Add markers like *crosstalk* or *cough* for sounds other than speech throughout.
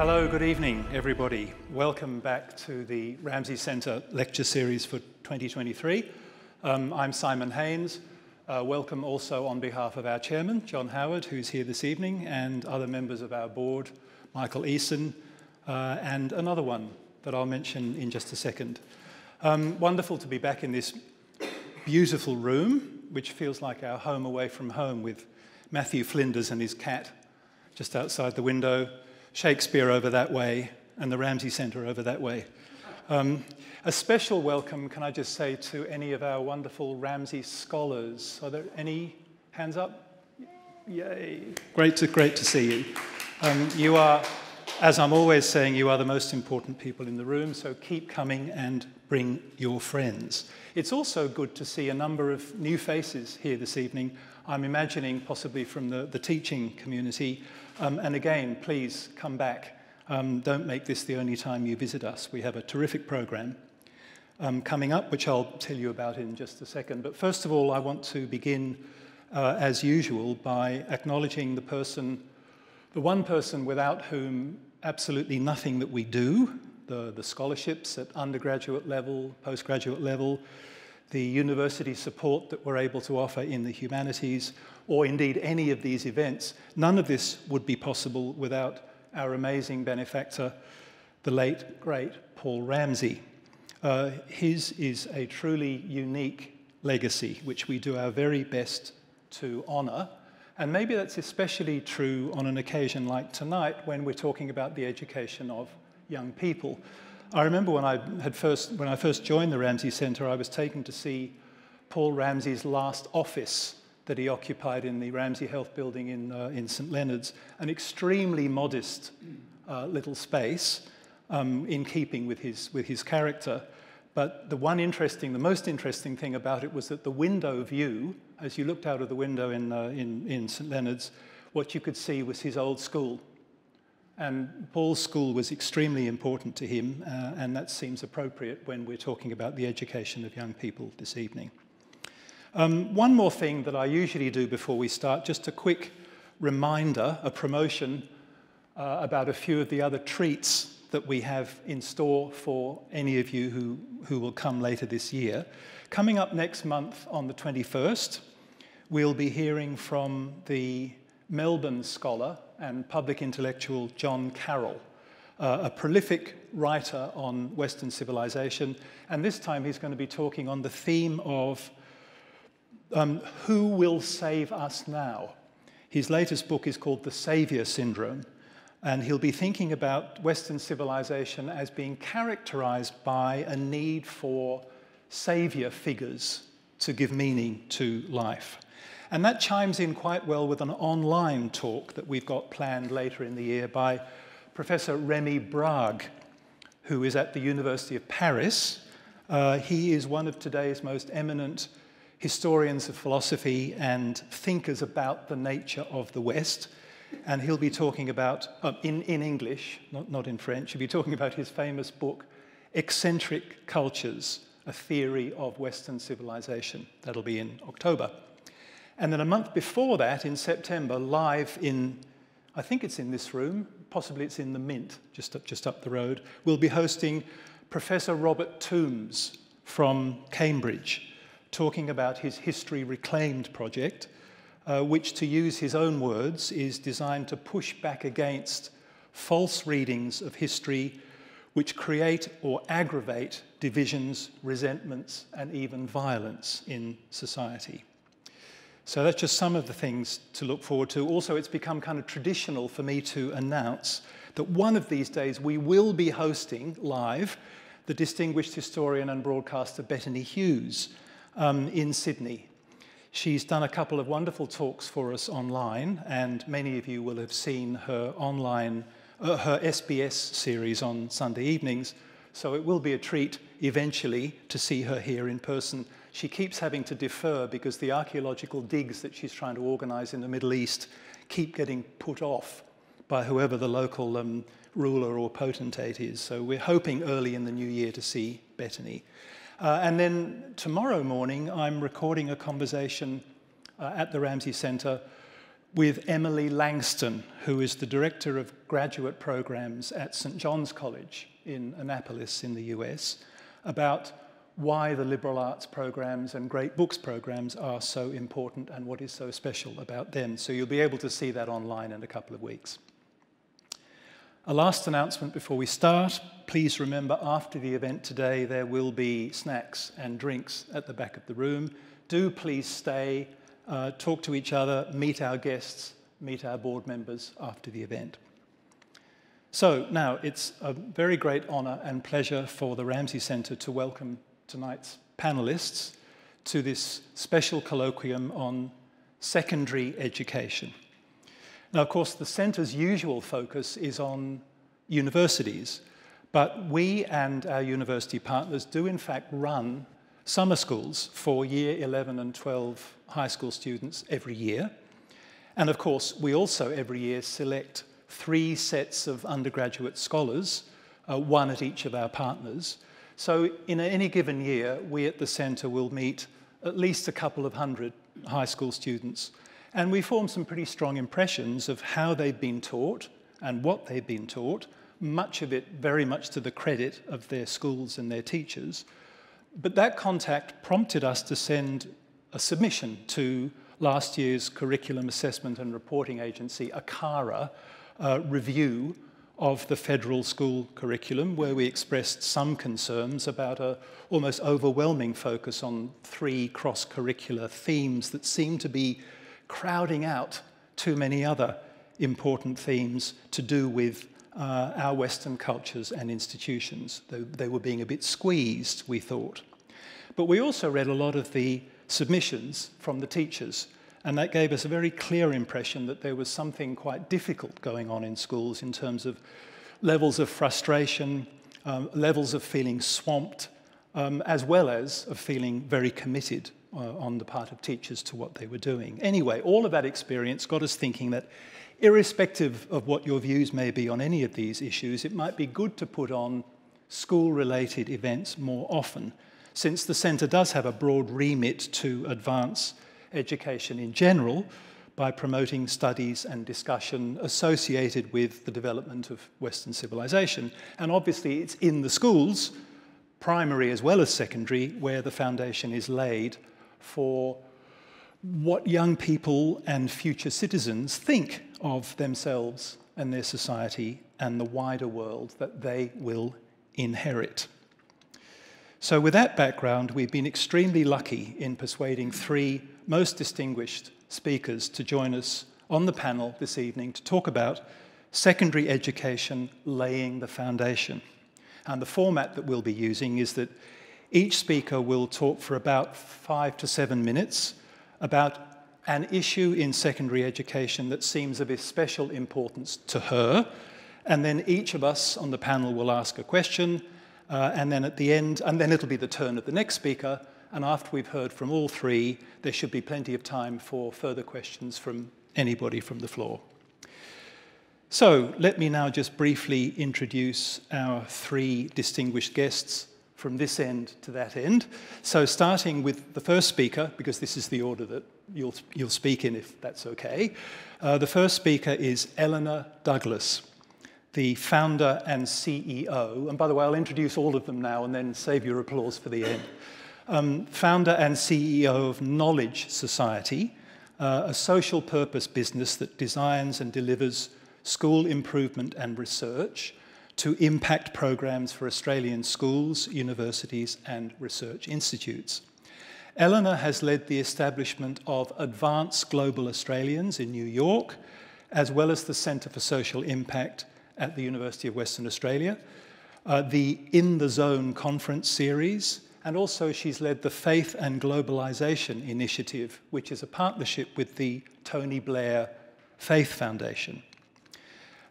Hello, good evening, everybody. Welcome back to the Ramsay Centre lecture series for 2023. Um, I'm Simon Haines. Uh, welcome also on behalf of our chairman, John Howard, who's here this evening, and other members of our board, Michael Easson, uh, and another one that I'll mention in just a second. Um, wonderful to be back in this beautiful room, which feels like our home away from home with Matthew Flinders and his cat just outside the window, Shakespeare over that way, and the Ramsay Centre over that way. Um, a special welcome, can I just say, to any of our wonderful Ramsay scholars. Are there any hands up? Yay. Great to, great to see you. Um, you are, as I'm always saying, you are the most important people in the room, so keep coming and bring your friends. It's also good to see a number of new faces here this evening. I'm imagining possibly from the, the teaching community. Um, and again, please come back. Um, don't make this the only time you visit us. We have a terrific program um, coming up, which I'll tell you about in just a second. But first of all, I want to begin, uh, as usual, by acknowledging the person, the one person without whom absolutely nothing that we do, the, the scholarships at undergraduate level, postgraduate level, the university support that we're able to offer in the humanities, or indeed any of these events, none of this would be possible without our amazing benefactor, the late, great Paul Ramsay. Uh, his is a truly unique legacy, which we do our very best to honour. And maybe that's especially true on an occasion like tonight when we're talking about the education of young people. I remember when I, had first, when I first joined the Ramsay Centre, I was taken to see Paul Ramsay's last office that he occupied in the Ramsay Health Building in, uh, in St Leonard's, an extremely modest uh, little space um, in keeping with his, with his character. But the one interesting, the most interesting thing about it was that the window view, as you looked out of the window in, uh, in, in St Leonard's, what you could see was his old school. And Paul's school was extremely important to him, uh, and that seems appropriate when we're talking about the education of young people this evening. Um, one more thing that I usually do before we start, just a quick reminder, a promotion uh, about a few of the other treats that we have in store for any of you who, who will come later this year. Coming up next month on the 21st, we'll be hearing from the Melbourne scholar and public intellectual John Carroll, uh, a prolific writer on Western civilization. And this time he's going to be talking on the theme of um, who will save us now. His latest book is called The Savior Syndrome. And he'll be thinking about Western civilization as being characterized by a need for savior figures to give meaning to life. And that chimes in quite well with an online talk that we've got planned later in the year by Professor Remy Brague, who is at the University of Paris. Uh, he is one of today's most eminent historians of philosophy and thinkers about the nature of the West and he'll be talking about, uh, in, in English, not, not in French, he'll be talking about his famous book, Eccentric Cultures, A Theory of Western Civilization. That'll be in October. And then a month before that, in September, live in, I think it's in this room, possibly it's in the Mint, just up, just up the road, we'll be hosting Professor Robert Tombs from Cambridge, talking about his History Reclaimed project, uh, which, to use his own words, is designed to push back against false readings of history which create or aggravate divisions, resentments, and even violence in society. So that's just some of the things to look forward to. Also, it's become kind of traditional for me to announce that one of these days we will be hosting live the distinguished historian and broadcaster Bettany Hughes um, in Sydney She's done a couple of wonderful talks for us online, and many of you will have seen her online, uh, her SBS series on Sunday evenings. So it will be a treat eventually to see her here in person. She keeps having to defer because the archaeological digs that she's trying to organize in the Middle East keep getting put off by whoever the local um, ruler or potentate is. So we're hoping early in the new year to see Bettany. Uh, and then tomorrow morning, I'm recording a conversation uh, at the Ramsay Centre with Emily Langston, who is the Director of Graduate Programs at St. John's College in Annapolis in the US, about why the liberal arts programs and great books programs are so important and what is so special about them. So you'll be able to see that online in a couple of weeks. A last announcement before we start. Please remember after the event today, there will be snacks and drinks at the back of the room. Do please stay, uh, talk to each other, meet our guests, meet our board members after the event. So now it's a very great honour and pleasure for the Ramsay Centre to welcome tonight's panelists to this special colloquium on secondary education. Now, of course, the centre's usual focus is on universities, but we and our university partners do in fact run summer schools for year 11 and 12 high school students every year. And of course, we also every year select three sets of undergraduate scholars, uh, one at each of our partners, so in any given year, we at the centre will meet at least a couple of hundred high school students. And we form some pretty strong impressions of how they've been taught and what they've been taught, much of it very much to the credit of their schools and their teachers. But that contact prompted us to send a submission to last year's Curriculum Assessment and Reporting Agency, ACARA, uh, review of the federal school curriculum, where we expressed some concerns about a almost overwhelming focus on three cross-curricular themes that seem to be crowding out too many other important themes to do with uh, our Western cultures and institutions. They, they were being a bit squeezed, we thought. But we also read a lot of the submissions from the teachers and that gave us a very clear impression that there was something quite difficult going on in schools in terms of levels of frustration, um, levels of feeling swamped, um, as well as of feeling very committed uh, on the part of teachers to what they were doing. Anyway, all of that experience got us thinking that irrespective of what your views may be on any of these issues, it might be good to put on school-related events more often, since the centre does have a broad remit to advance education in general by promoting studies and discussion associated with the development of Western civilization. And obviously, it's in the schools, primary as well as secondary, where the foundation is laid for what young people and future citizens think of themselves and their society and the wider world that they will inherit. So, with that background, we've been extremely lucky in persuading three most distinguished speakers to join us on the panel this evening to talk about secondary education laying the foundation. And the format that we'll be using is that each speaker will talk for about five to seven minutes about an issue in secondary education that seems of special importance to her. And then each of us on the panel will ask a question uh, and then at the end, and then it'll be the turn of the next speaker. And after we've heard from all three, there should be plenty of time for further questions from anybody from the floor. So let me now just briefly introduce our three distinguished guests from this end to that end. So starting with the first speaker, because this is the order that you'll, you'll speak in if that's okay. Uh, the first speaker is Elena Douglas the founder and CEO, and by the way, I'll introduce all of them now and then save your applause for the end. Um, founder and CEO of Knowledge Society, uh, a social purpose business that designs and delivers school improvement and research to impact programs for Australian schools, universities, and research institutes. Elena has led the establishment of Advance Global Australians in New York, as well as the Centre for Social Impact at the University of Western Australia, uh, the In the Zone conference series, and also she's led the Faith and Globalization Initiative, which is a partnership with the Tony Blair Faith Foundation.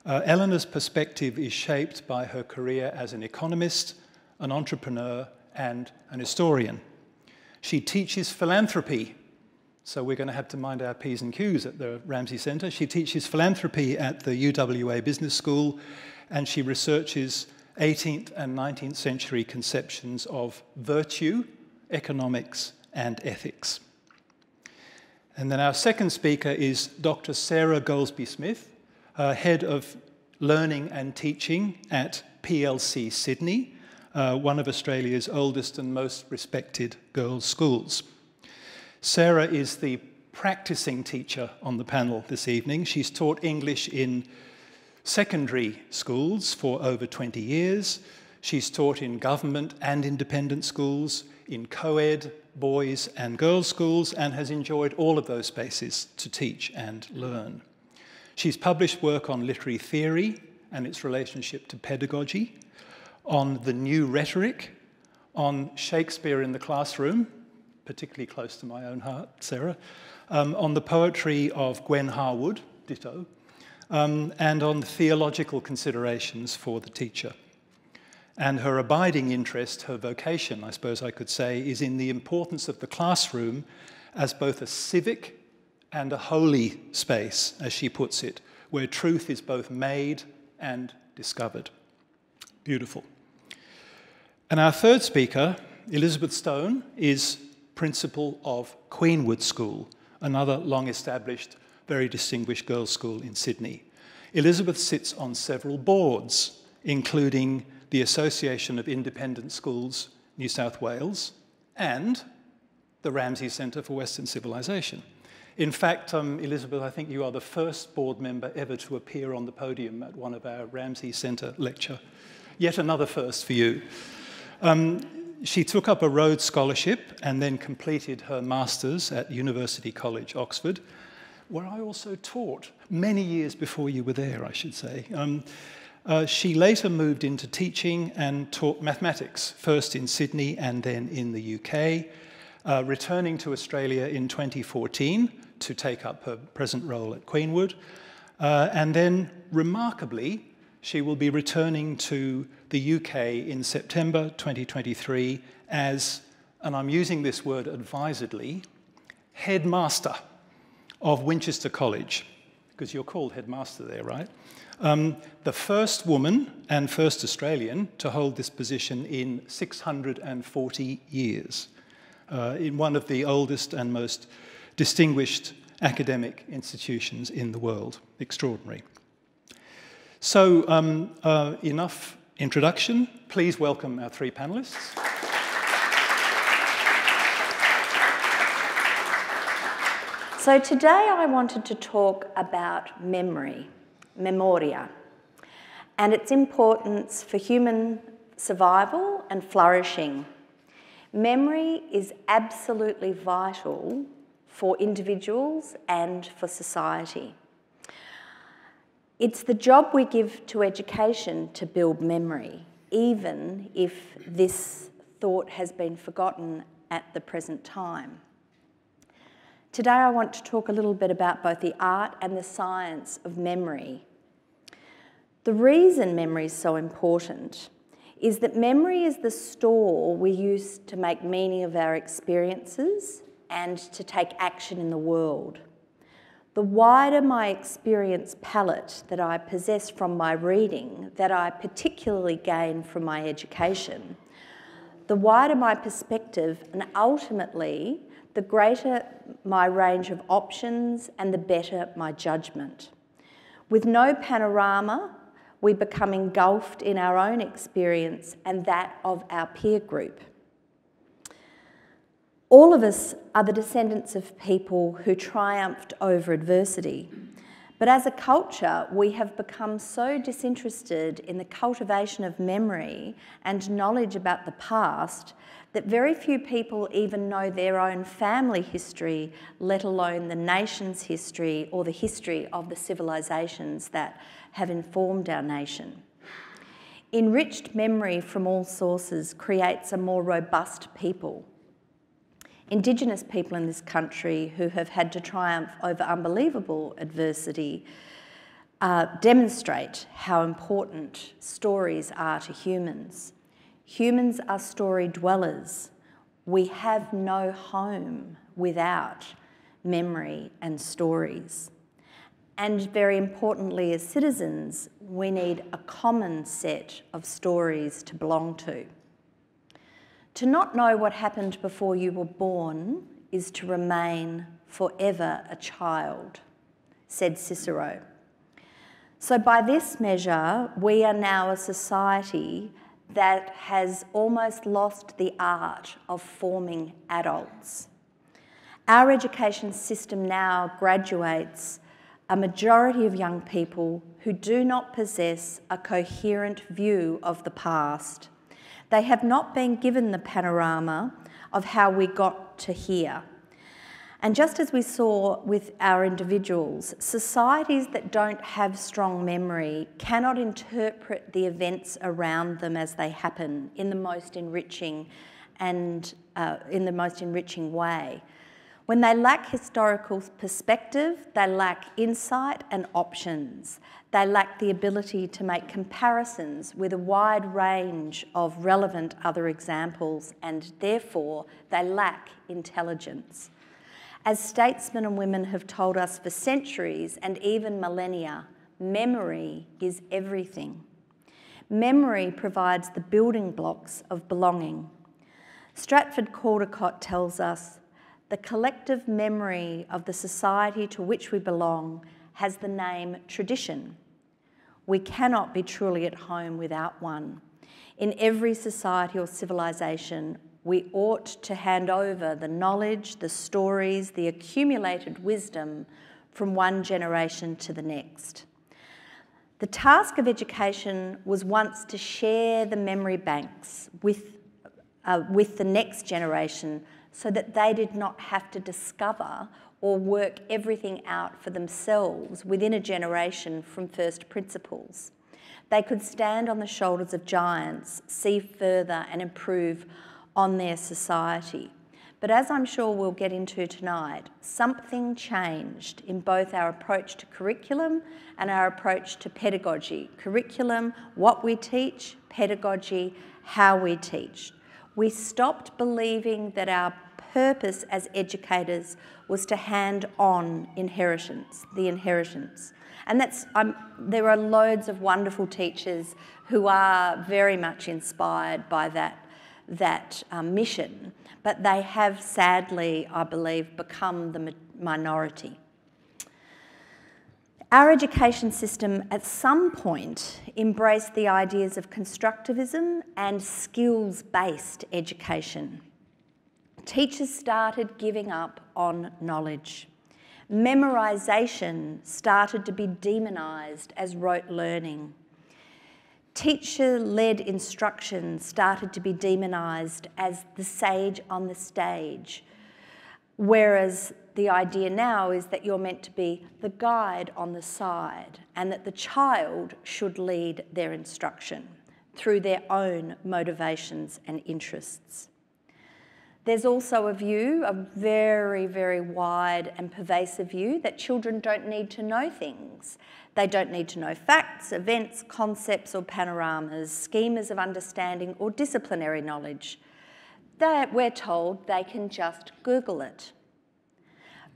Uh, Elena's perspective is shaped by her career as an economist, an entrepreneur, and an historian. She teaches philanthropy so we're going to have to mind our P's and Q's at the Ramsay Centre. She teaches philanthropy at the UWA Business School, and she researches 18th and 19th century conceptions of virtue, economics, and ethics. And then our second speaker is Dr. Sarah Golsby-Smith, uh, Head of Learning and Teaching at PLC Sydney, uh, one of Australia's oldest and most respected girls' schools. Sarah is the practicing teacher on the panel this evening. She's taught English in secondary schools for over 20 years. She's taught in government and independent schools, in co ed, boys and girls schools, and has enjoyed all of those spaces to teach and learn. She's published work on literary theory and its relationship to pedagogy, on the new rhetoric, on Shakespeare in the classroom, particularly close to my own heart, Sarah, um, on the poetry of Gwen Harwood, ditto, um, and on theological considerations for the teacher. And her abiding interest, her vocation, I suppose I could say, is in the importance of the classroom as both a civic and a holy space, as she puts it, where truth is both made and discovered. Beautiful. And our third speaker, Elizabeth Stone, is principal of Queenwood School, another long established, very distinguished girls' school in Sydney. Elizabeth sits on several boards, including the Association of Independent Schools New South Wales and the Ramsay Centre for Western Civilization. In fact, um, Elizabeth, I think you are the first board member ever to appear on the podium at one of our Ramsay Centre lecture. Yet another first for you. Um, she took up a Rhodes Scholarship and then completed her Masters at University College, Oxford, where I also taught many years before you were there, I should say. Um, uh, she later moved into teaching and taught mathematics, first in Sydney and then in the UK, uh, returning to Australia in 2014 to take up her present role at Queenwood. Uh, and then, remarkably, she will be returning to the UK in September 2023 as, and I'm using this word advisedly, headmaster of Winchester College, because you're called headmaster there, right? Um, the first woman and first Australian to hold this position in 640 years, uh, in one of the oldest and most distinguished academic institutions in the world. Extraordinary. So, um, uh, enough introduction. Please welcome our three panelists. So, today I wanted to talk about memory memoria, and its importance for human survival and flourishing. Memory is absolutely vital for individuals and for society. It's the job we give to education to build memory, even if this thought has been forgotten at the present time. Today I want to talk a little bit about both the art and the science of memory the reason memory is so important is that memory is the store we use to make meaning of our experiences and to take action in the world. The wider my experience palette that I possess from my reading, that I particularly gain from my education, the wider my perspective, and ultimately, the greater my range of options and the better my judgment. With no panorama, we become engulfed in our own experience and that of our peer group. All of us are the descendants of people who triumphed over adversity. But as a culture, we have become so disinterested in the cultivation of memory and knowledge about the past that very few people even know their own family history, let alone the nation's history or the history of the civilizations that have informed our nation. Enriched memory from all sources creates a more robust people. Indigenous people in this country who have had to triumph over unbelievable adversity uh, demonstrate how important stories are to humans. Humans are story dwellers. We have no home without memory and stories. And very importantly, as citizens, we need a common set of stories to belong to. To not know what happened before you were born is to remain forever a child, said Cicero. So, by this measure, we are now a society that has almost lost the art of forming adults. Our education system now graduates a majority of young people who do not possess a coherent view of the past. They have not been given the panorama of how we got to here. And just as we saw with our individuals, societies that don't have strong memory cannot interpret the events around them as they happen in the most enriching and uh, in the most enriching way. When they lack historical perspective, they lack insight and options. They lack the ability to make comparisons with a wide range of relevant other examples, and therefore they lack intelligence. As statesmen and women have told us for centuries and even millennia, memory is everything. Memory provides the building blocks of belonging. Stratford Caldecott tells us the collective memory of the society to which we belong has the name tradition. We cannot be truly at home without one. In every society or civilization, we ought to hand over the knowledge, the stories, the accumulated wisdom from one generation to the next. The task of education was once to share the memory banks with, uh, with the next generation so that they did not have to discover or work everything out for themselves within a generation from first principles. They could stand on the shoulders of giants, see further, and improve on their society. But as I'm sure we'll get into tonight, something changed in both our approach to curriculum and our approach to pedagogy. Curriculum, what we teach, pedagogy, how we teach. We stopped believing that our purpose as educators was to hand on inheritance, the inheritance. And that's, um, there are loads of wonderful teachers who are very much inspired by that, that um, mission, but they have sadly, I believe, become the minority. Our education system at some point embraced the ideas of constructivism and skills based education. Teachers started giving up on knowledge. Memorisation started to be demonised as rote learning. Teacher led instruction started to be demonised as the sage on the stage, whereas the idea now is that you're meant to be the guide on the side and that the child should lead their instruction through their own motivations and interests. There's also a view, a very, very wide and pervasive view, that children don't need to know things. They don't need to know facts, events, concepts, or panoramas, schemas of understanding, or disciplinary knowledge. That we're told they can just Google it.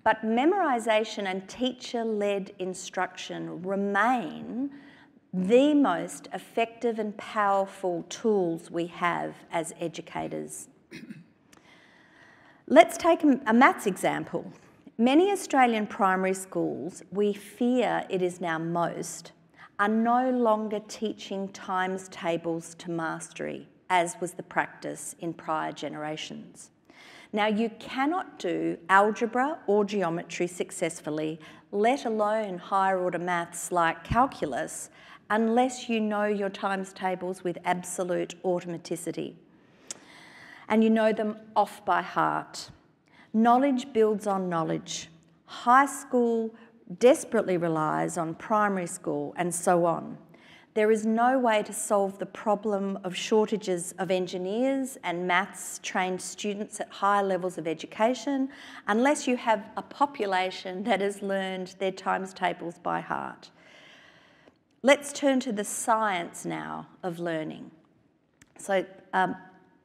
But memorisation and teacher led instruction remain the most effective and powerful tools we have as educators. Let's take a maths example. Many Australian primary schools, we fear it is now most, are no longer teaching times tables to mastery, as was the practice in prior generations. Now, you cannot do algebra or geometry successfully, let alone higher order maths like calculus, unless you know your times tables with absolute automaticity. And you know them off by heart. Knowledge builds on knowledge. High school desperately relies on primary school and so on. There is no way to solve the problem of shortages of engineers and maths trained students at higher levels of education unless you have a population that has learned their times tables by heart. Let's turn to the science now of learning. So, um,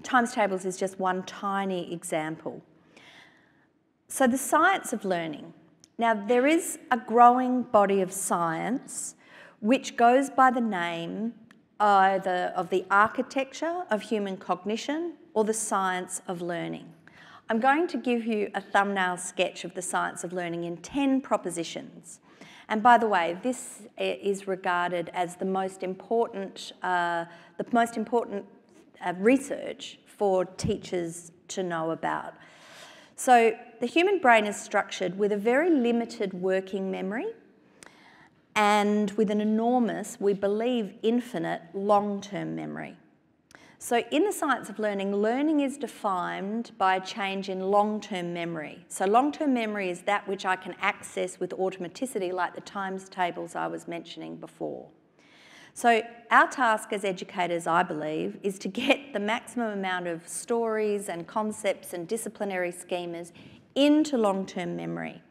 times tables is just one tiny example. So, the science of learning. Now, there is a growing body of science which goes by the name either of the architecture of human cognition or the science of learning. I'm going to give you a thumbnail sketch of the science of learning in 10 propositions. And by the way, this is regarded as the most important, uh, the most important uh, research for teachers to know about. So the human brain is structured with a very limited working memory and with an enormous, we believe infinite, long-term memory. So in the science of learning, learning is defined by a change in long-term memory. So long-term memory is that which I can access with automaticity, like the times tables I was mentioning before. So our task as educators, I believe, is to get the maximum amount of stories and concepts and disciplinary schemas into long-term memory.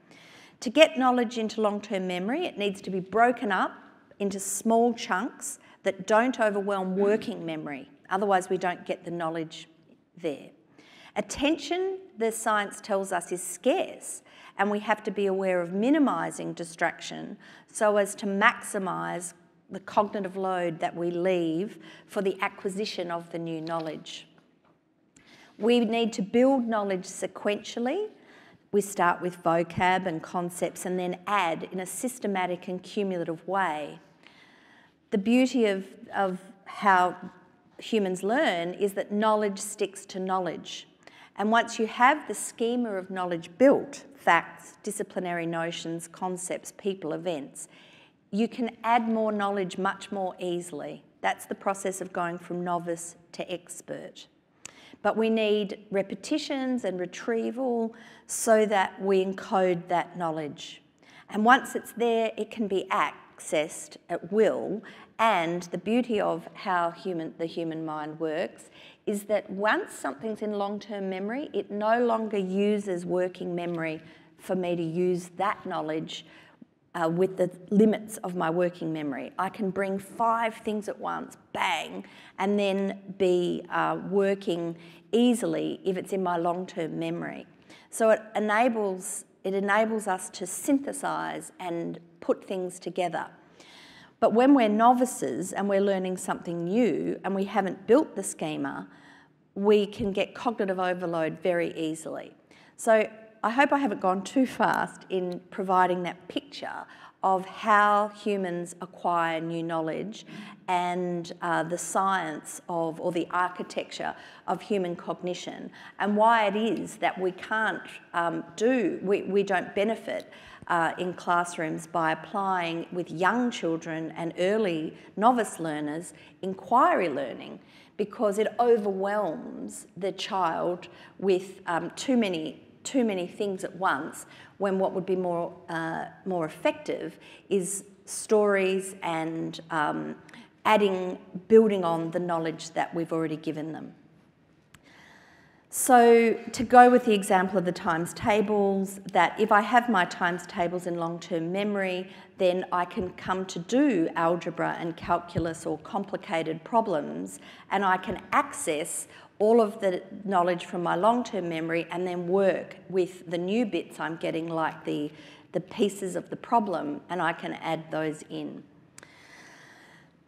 To get knowledge into long-term memory, it needs to be broken up into small chunks that don't overwhelm working memory. Otherwise, we don't get the knowledge there. Attention, the science tells us, is scarce, and we have to be aware of minimising distraction so as to maximise the cognitive load that we leave for the acquisition of the new knowledge. We need to build knowledge sequentially. We start with vocab and concepts and then add in a systematic and cumulative way. The beauty of, of how humans learn is that knowledge sticks to knowledge. And once you have the schema of knowledge built, facts, disciplinary notions, concepts, people, events, you can add more knowledge much more easily. That's the process of going from novice to expert. But we need repetitions and retrieval so that we encode that knowledge. And once it's there, it can be accessed at will. And the beauty of how human, the human mind works is that once something's in long-term memory, it no longer uses working memory for me to use that knowledge uh, with the limits of my working memory. I can bring five things at once, bang, and then be uh, working easily if it's in my long-term memory. So it enables, it enables us to synthesize and put things together. But when we're novices and we're learning something new and we haven't built the schema, we can get cognitive overload very easily. So I hope I haven't gone too fast in providing that picture of how humans acquire new knowledge and uh, the science of, or the architecture of human cognition, and why it is that we can't um, do, we, we don't benefit uh, in classrooms by applying with young children and early novice learners inquiry learning because it overwhelms the child with um, too many too many things at once when what would be more, uh, more effective is stories and um, adding, building on the knowledge that we've already given them. So to go with the example of the times tables, that if I have my times tables in long-term memory, then I can come to do algebra and calculus or complicated problems, and I can access all of the knowledge from my long-term memory and then work with the new bits I'm getting like the, the pieces of the problem and I can add those in.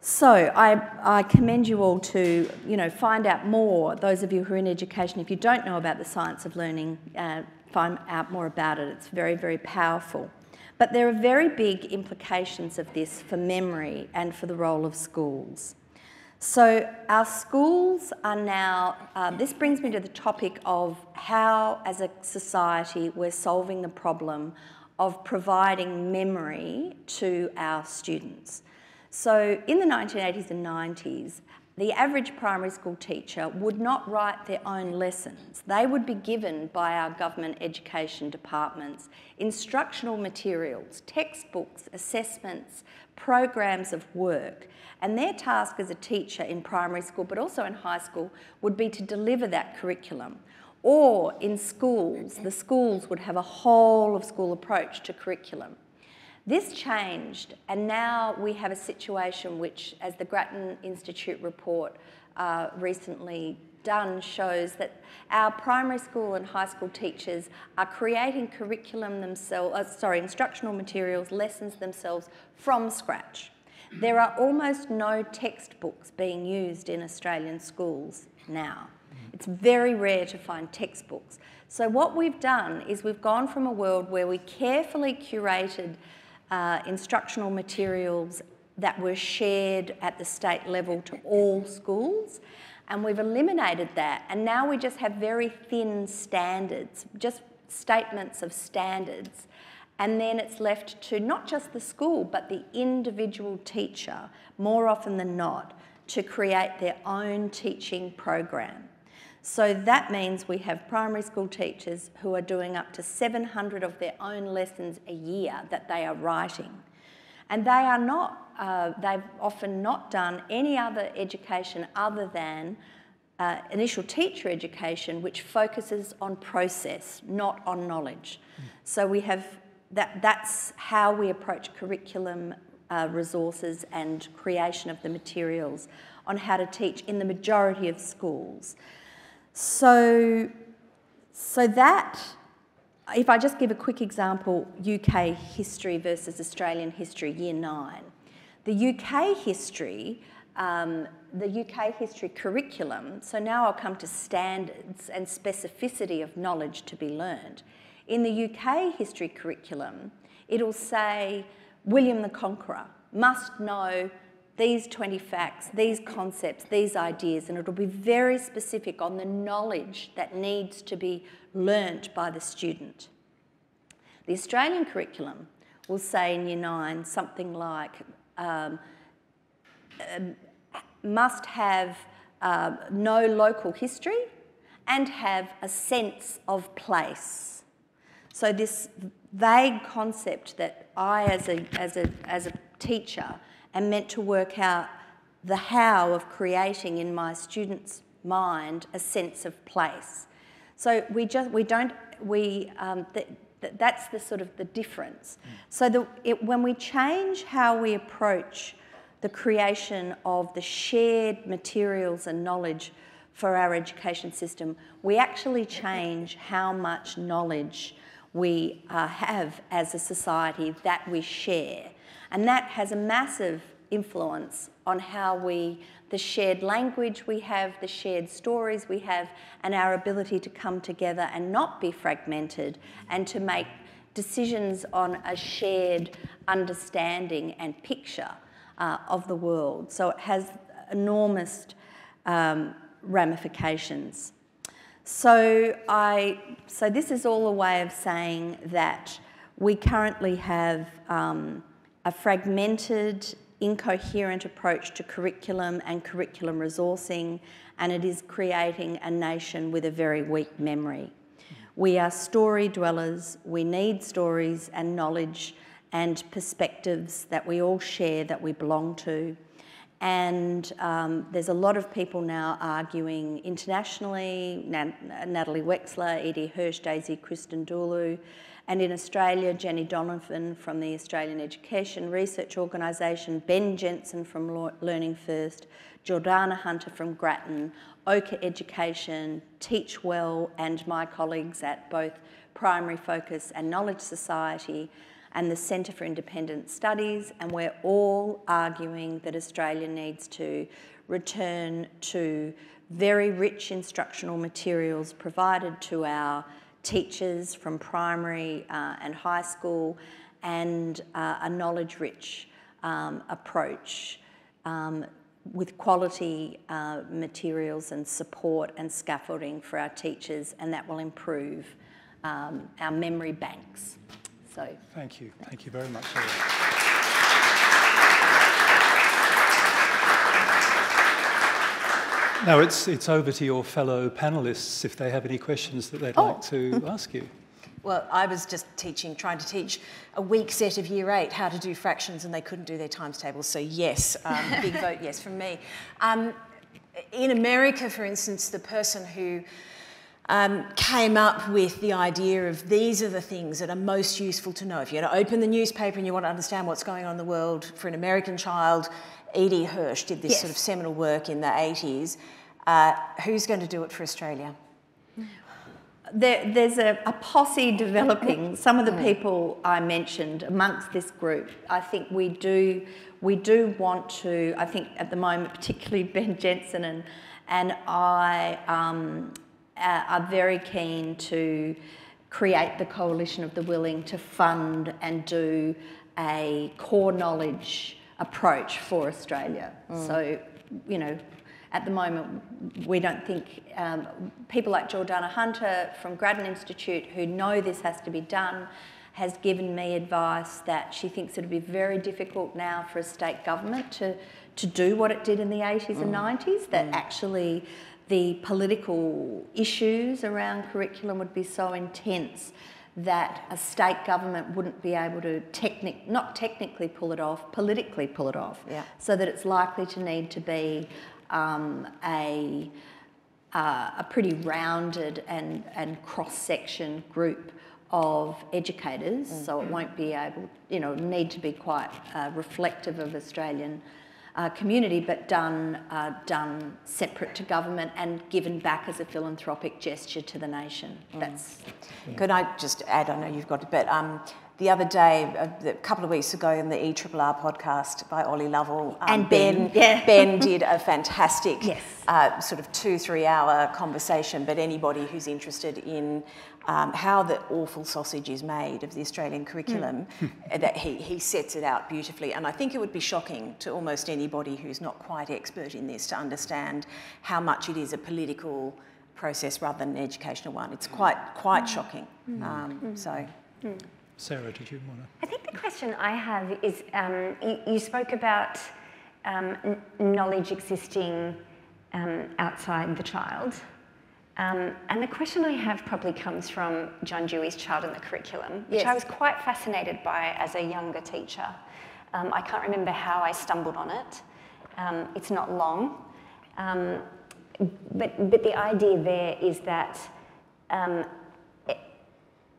So I, I, commend you all to you know, find out more, those of you who are in education, if you don't know about the science of learning, uh, find out more about it. It's very, very powerful. But there are very big implications of this for memory and for the role of schools. So our schools are now, uh, this brings me to the topic of how as a society we're solving the problem of providing memory to our students. So in the 1980s and 90s, the average primary school teacher would not write their own lessons. They would be given by our government education departments instructional materials, textbooks, assessments, programs of work and their task as a teacher in primary school, but also in high school, would be to deliver that curriculum. Or in schools, the schools would have a whole of school approach to curriculum. This changed, and now we have a situation which, as the Grattan Institute report uh, recently done, shows that our primary school and high school teachers are creating curriculum themselves, uh, sorry, instructional materials, lessons themselves from scratch. There are almost no textbooks being used in Australian schools now. It's very rare to find textbooks. So what we've done is we've gone from a world where we carefully curated uh, instructional materials that were shared at the state level to all schools and we've eliminated that and now we just have very thin standards, just statements of standards and then it's left to not just the school but the individual teacher, more often than not, to create their own teaching program. So that means we have primary school teachers who are doing up to 700 of their own lessons a year that they are writing. And they are not, uh, they've often not done any other education other than uh, initial teacher education, which focuses on process, not on knowledge. Mm. So we have that, that's how we approach curriculum uh, resources and creation of the materials on how to teach in the majority of schools. So, so that, if I just give a quick example, UK history versus Australian history, year nine. The UK history, um, the UK history curriculum, so now I'll come to standards and specificity of knowledge to be learned. In the UK history curriculum, it'll say William the Conqueror must know these 20 facts, these concepts, these ideas, and it'll be very specific on the knowledge that needs to be learnt by the student. The Australian curriculum will say in Year 9 something like um, um, must have uh, know local history and have a sense of place. So this vague concept that I, as a, as a, as a teacher, am meant to work out the how of creating in my student's mind a sense of place. So we just, we don't, we, um, th th that's the sort of the difference. Mm. So the, it, when we change how we approach the creation of the shared materials and knowledge for our education system, we actually change how much knowledge we uh, have as a society that we share. And that has a massive influence on how we, the shared language we have, the shared stories we have, and our ability to come together and not be fragmented and to make decisions on a shared understanding and picture uh, of the world. So it has enormous um, ramifications. So, I, so this is all a way of saying that we currently have um, a fragmented, incoherent approach to curriculum and curriculum resourcing, and it is creating a nation with a very weak memory. We are story dwellers, we need stories and knowledge and perspectives that we all share, that we belong to. And um, there's a lot of people now arguing internationally, Nat Natalie Wexler, E.D. Hirsch, Daisy Kristen Christodoulou, and in Australia, Jenny Donovan from the Australian Education Research Organisation, Ben Jensen from Learning First, Jordana Hunter from Grattan, Ochre Education, Teach Well, and my colleagues at both Primary Focus and Knowledge Society and the Centre for Independent Studies, and we're all arguing that Australia needs to return to very rich instructional materials provided to our teachers from primary uh, and high school and uh, a knowledge-rich um, approach um, with quality uh, materials and support and scaffolding for our teachers and that will improve um, our memory banks. So thank you, thank you very much. Now it's, it's over to your fellow panellists if they have any questions that they'd oh. like to *laughs* ask you. Well, I was just teaching, trying to teach a weak set of year eight how to do fractions and they couldn't do their times tables. So yes, um, big *laughs* vote yes from me. Um, in America, for instance, the person who um, came up with the idea of these are the things that are most useful to know. If you're going to open the newspaper and you want to understand what's going on in the world for an American child, E.D. Hirsch did this yes. sort of seminal work in the 80s. Uh, who's going to do it for Australia? There, there's a, a, posse developing. *laughs* Some of the mm. people I mentioned amongst this group, I think we do, we do want to. I think at the moment, particularly Ben Jensen and And I um, uh, are very keen to create the coalition of the willing to fund and do a core knowledge approach for Australia. Mm. So, you know, at the moment, we don't think um, people like Jordana Hunter from Grattan Institute who know this has to be done has given me advice that she thinks it would be very difficult now for a state government to, to do what it did in the 80s mm. and 90s, that mm. actually the political issues around curriculum would be so intense that a state government wouldn't be able to technic- not technically pull it off, politically pull it off. Yeah. So that it's likely to need to be um, a, uh, a pretty rounded and, and cross-section group of educators, mm-hmm. so it won't be able, you know, need to be quite uh, reflective of Australian uh, community, but done, uh, done separate to government and given back as a philanthropic gesture to the nation. Mm. That's. Yeah. Could I just add? I know you've got a bit. Um, the other day, a, a, couple of weeks ago, in the ERRR podcast by Ollie Lovell, um, and Ben, Ben, yeah. *laughs* ben did a fantastic yes. uh, sort of two, three hour conversation. But anybody who's interested in um, how the awful sausage is made of the Australian curriculum, mm. that he, he sets it out beautifully. And I think it would be shocking to almost anybody who's not quite expert in this to understand how much it is a political process rather than an educational one. It's quite, quite shocking. Mm. Um, hmm. so. Hmm. Sarah, did you want to? I think the question I have is um, you, you, spoke about um, knowledge existing um, outside the child. Um, and the question I have probably comes from John Dewey's Child in the Curriculum, which yes. I was quite fascinated by as a younger teacher. Um, I can't remember how I stumbled on it. Um, it's not long. but, but the idea there is that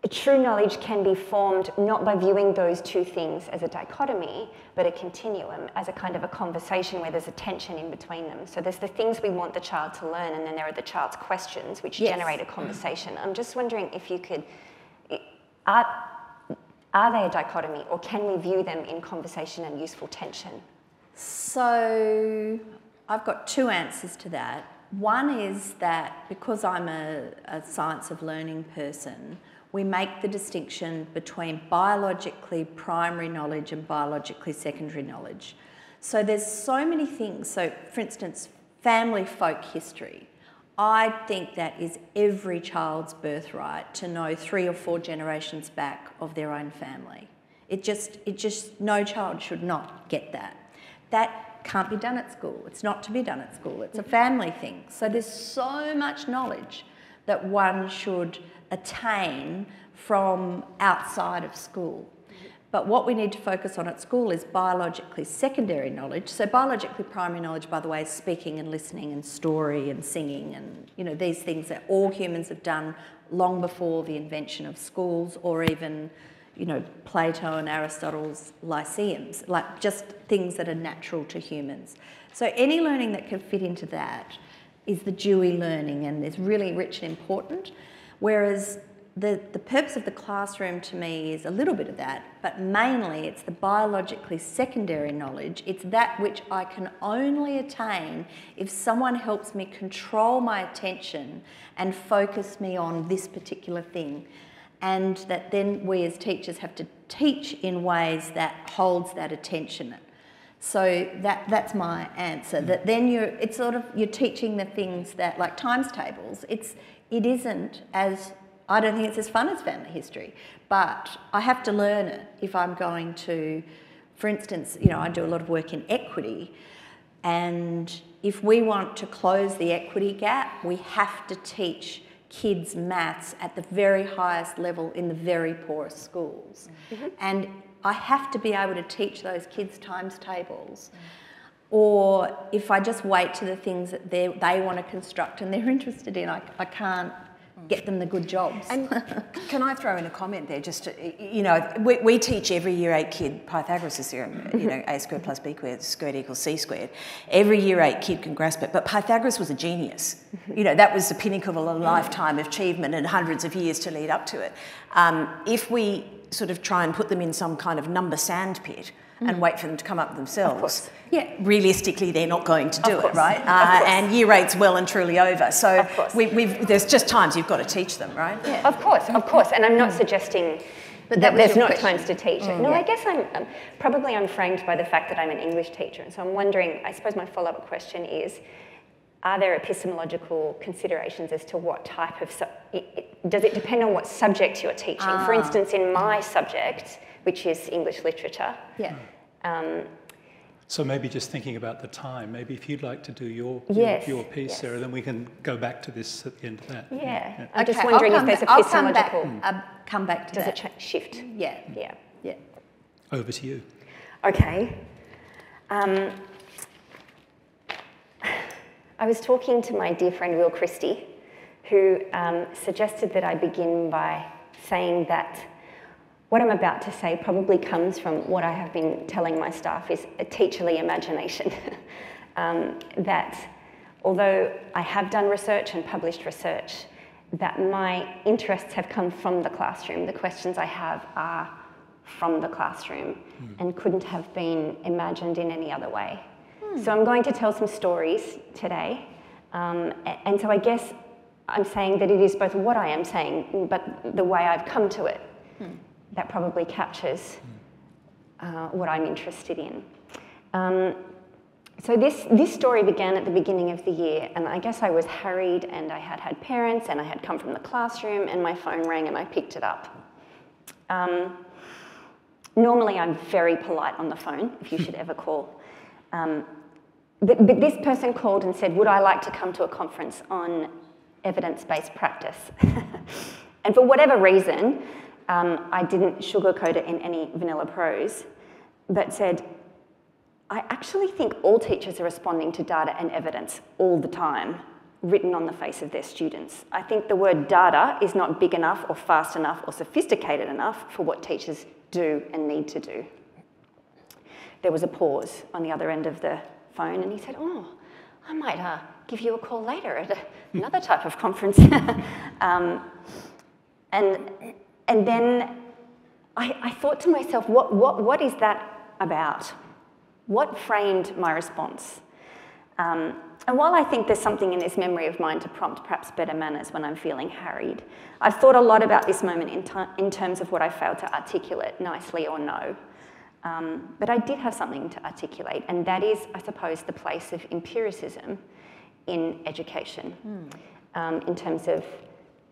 true knowledge can be formed not by viewing those two things as a dichotomy, but a continuum, as a kind of a conversation where there's a tension in between them. So there's the things we want the child to learn, and then there are the child's questions, which yes. generate a conversation. I'm just wondering if you could, are, are they a dichotomy, or can we view them in conversation and useful tension? So I've got two answers to that. One is that because I'm a, a science of learning person, we make the distinction between biologically primary knowledge and biologically secondary knowledge. So there's so many things. So, for instance, family folk history. I think that is every child's birthright to know three or four generations back of their own family. It just, it just, no child should not get that. That can't be done at school. It's not to be done at school. It's a family thing. So there's so much knowledge that one should attain from outside of school. But what we need to focus on at school is biologically secondary knowledge. So biologically primary knowledge, by the way, is speaking and listening and story and singing and you know these things that all humans have done long before the invention of schools or even you know Plato and Aristotle's lyceums, like just things that are natural to humans. So any learning that can fit into that is the Dewey learning and is really rich and important. Whereas the, the purpose of the classroom to me is a little bit of that, but mainly it's the biologically secondary knowledge. It's that which I can only attain if someone helps me control my attention and focus me on this particular thing. And that then we as teachers have to teach in ways that holds that attention. So that, that's my answer. That then you're, it's sort of, you're teaching the things that, like times tables, it's, it isn't as, I don't think it's as fun as family history, but I have to learn it if I'm going to, for instance, you know, I do a lot of work in equity, and if we want to close the equity gap, we have to teach kids maths at the very highest level in the very poorest schools. Mm-hmm. And I have to be able to teach those kids times tables. Mm-hmm or if I just wait to the things that they want to construct and they're *laughs* interested in, I, I can't get them the good jobs. And *laughs* can I throw in a comment there? Just to, you know, we, we, teach every year eight kid Pythagoras' theorem. You know, a squared plus b squared, squared equals c squared. Every year eight kid can grasp it. But Pythagoras was a genius. You know, that was the pinnacle of a lifetime of achievement and hundreds of years to lead up to it. Um, if we sort of try and put them in some kind of number sandpit and wait for them to come up themselves. Yeah. Realistically, they're not going to do it, right? Uh, and year eight's well and truly over. So we, we've, there's just times you've got to teach them, right? Yeah. Of course, of course, and I'm not suggesting But that, that there's not question. times to teach it. No, I guess I'm um, probably I'm framed by the fact that I'm an English teacher, and so I'm wondering. I suppose my follow-up question is: Are there epistemological considerations as to what type of? Su- it, it, does it depend on what subject you're teaching? For instance, in my subject, which is English literature, Yeah. um, So maybe just thinking about the time, maybe if you'd like to do your, Yes, your, your piece, yes. Sarah, then we can go back to this at the end of that. yeah, I'm just Okay, I'll wondering if come there's ba- I'll come back, epistemological. uh, come back to Does that. it ch- shift? yeah. Yeah. Yeah. Over to you. Okay. Um, I was talking to my dear friend Will Christie, who um, suggested that I begin by saying that what I'm about to say probably comes from what I have been telling my staff is a teacherly imagination. *laughs* um, that although I have done research and published research, that my interests have come from the classroom. The questions I have are from the classroom and couldn't have been imagined in any other way. So I'm going to tell some stories today. Um, and so I guess I'm saying that it is both what I am saying, but the way I've come to it that probably captures uh, what I'm interested in. Um, so this, this story began at the beginning of the year, and I guess I was harried, and I had had parents, and I had come from the classroom, and my phone rang, and I picked it up. Um, normally, I'm very polite on the phone, if you should *laughs* ever call. Um, but, this person called and said, Would I like to come to a conference on evidence based practice? *laughs* and for whatever reason, um, I didn't sugarcoat it in any vanilla prose, but said, I actually think all teachers are responding to data and evidence all the time, written on the face of their students. I think the word data is not big enough or fast enough or sophisticated enough for what teachers do and need to do. There was a pause on the other end of the phone, and he said, Oh, I might uh, give you a call later at another type of conference. *laughs* um, and, and then I, I thought to myself, what, what, what is that about? What framed my response? Um, and while I think there's something in this memory of mine to prompt perhaps better manners when I'm feeling harried, I've thought a lot about this moment in, in terms of what I failed to articulate nicely or no. Um, but I did have something to articulate, and that is, I suppose, the place of empiricism in education, um, in terms of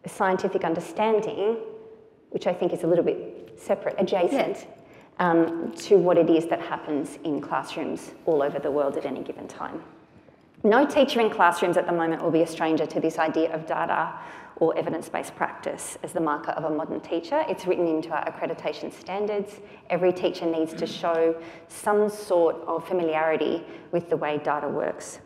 scientific understanding, which I think is a little bit separate, adjacent um, to what it is that happens in classrooms all over the world at any given time. No teacher in classrooms at the moment will be a stranger to this idea of data or evidence-based practice as the marker of a modern teacher. It's written into our accreditation standards. Every teacher needs to show some sort of familiarity with the way data works.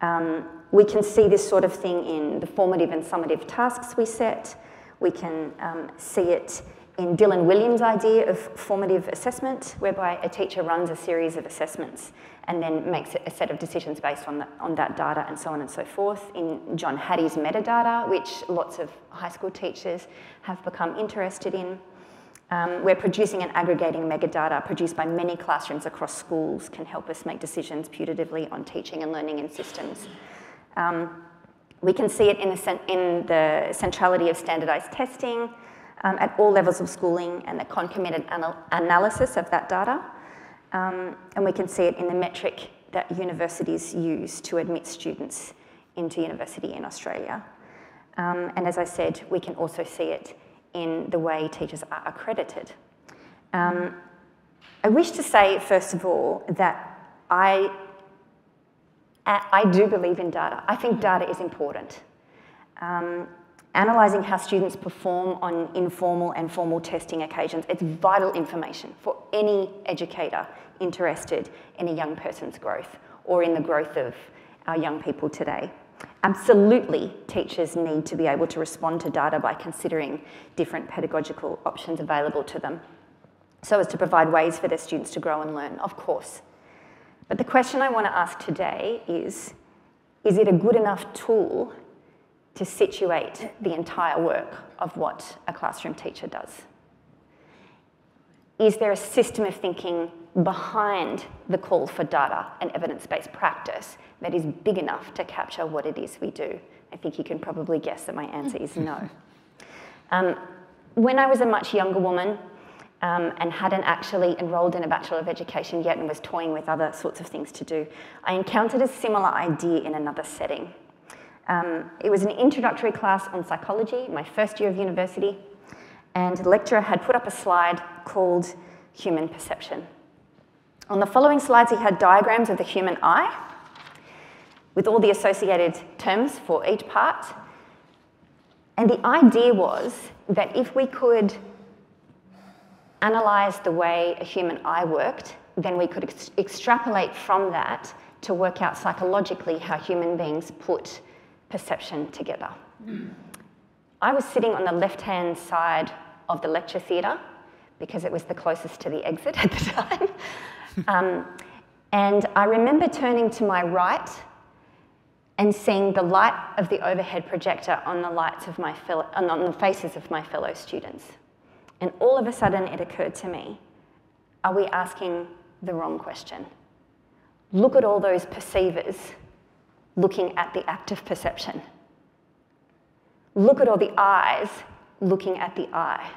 Um, we can see this sort of thing in the formative and summative tasks we set. We can um, see it in Dylan Wiliam's idea of formative assessment, whereby a teacher runs a series of assessments and then makes a set of decisions based on, the, on that data and so on and so forth. In John Hattie's metadata, which lots of high school teachers have become interested in. Um, where producing and aggregating metadata produced by many classrooms across schools can help us make decisions putatively on teaching and learning in systems. Um, we can see it in the, in the centrality of standardised testing um, at all levels of schooling and the concomitant anal- analysis of that data. Um, and we can see it in the metric that universities use to admit students into university in Australia. Um, and as I said, we can also see it in the way teachers are accredited. Um, I wish to say, first of all, that I, I do believe in data. I think data is important. Um, analysing how students perform on informal and formal testing occasions, it's vital information for any educator interested in a young person's growth or in the growth of our young people today. Absolutely, teachers need to be able to respond to data by considering different pedagogical options available to them so as to provide ways for their students to grow and learn, of course. But the question I want to ask today is is it a good enough tool to situate the entire work of what a classroom teacher does? is there a system of thinking behind the call for data and evidence based practice that is big enough to capture what it is we do? I think you can probably guess that my answer is no. *laughs* Um, when I was a much younger woman um, and hadn't actually enrolled in a Bachelor of Education yet and was toying with other sorts of things to do, I encountered a similar idea in another setting. Um, it was an introductory class on psychology, my first year of university, and the lecturer had put up a slide called Human Perception. On the following slides, he had diagrams of the human eye with all the associated terms for each part. And the idea was that if we could analyze the way a human eye worked, then we could ex extrapolate from that to work out psychologically how human beings put perception together. I was sitting on the left hand side of the lecture theatre because it was the closest to the exit at the *laughs* time. um, and I remember turning to my right and seeing the light of the overhead projector on the lights of my on the faces of my fellow students. And all of a sudden it occurred to me, are we asking the wrong question? Look at all those perceivers looking at the act of perception. Look at all the eyes looking at the eye.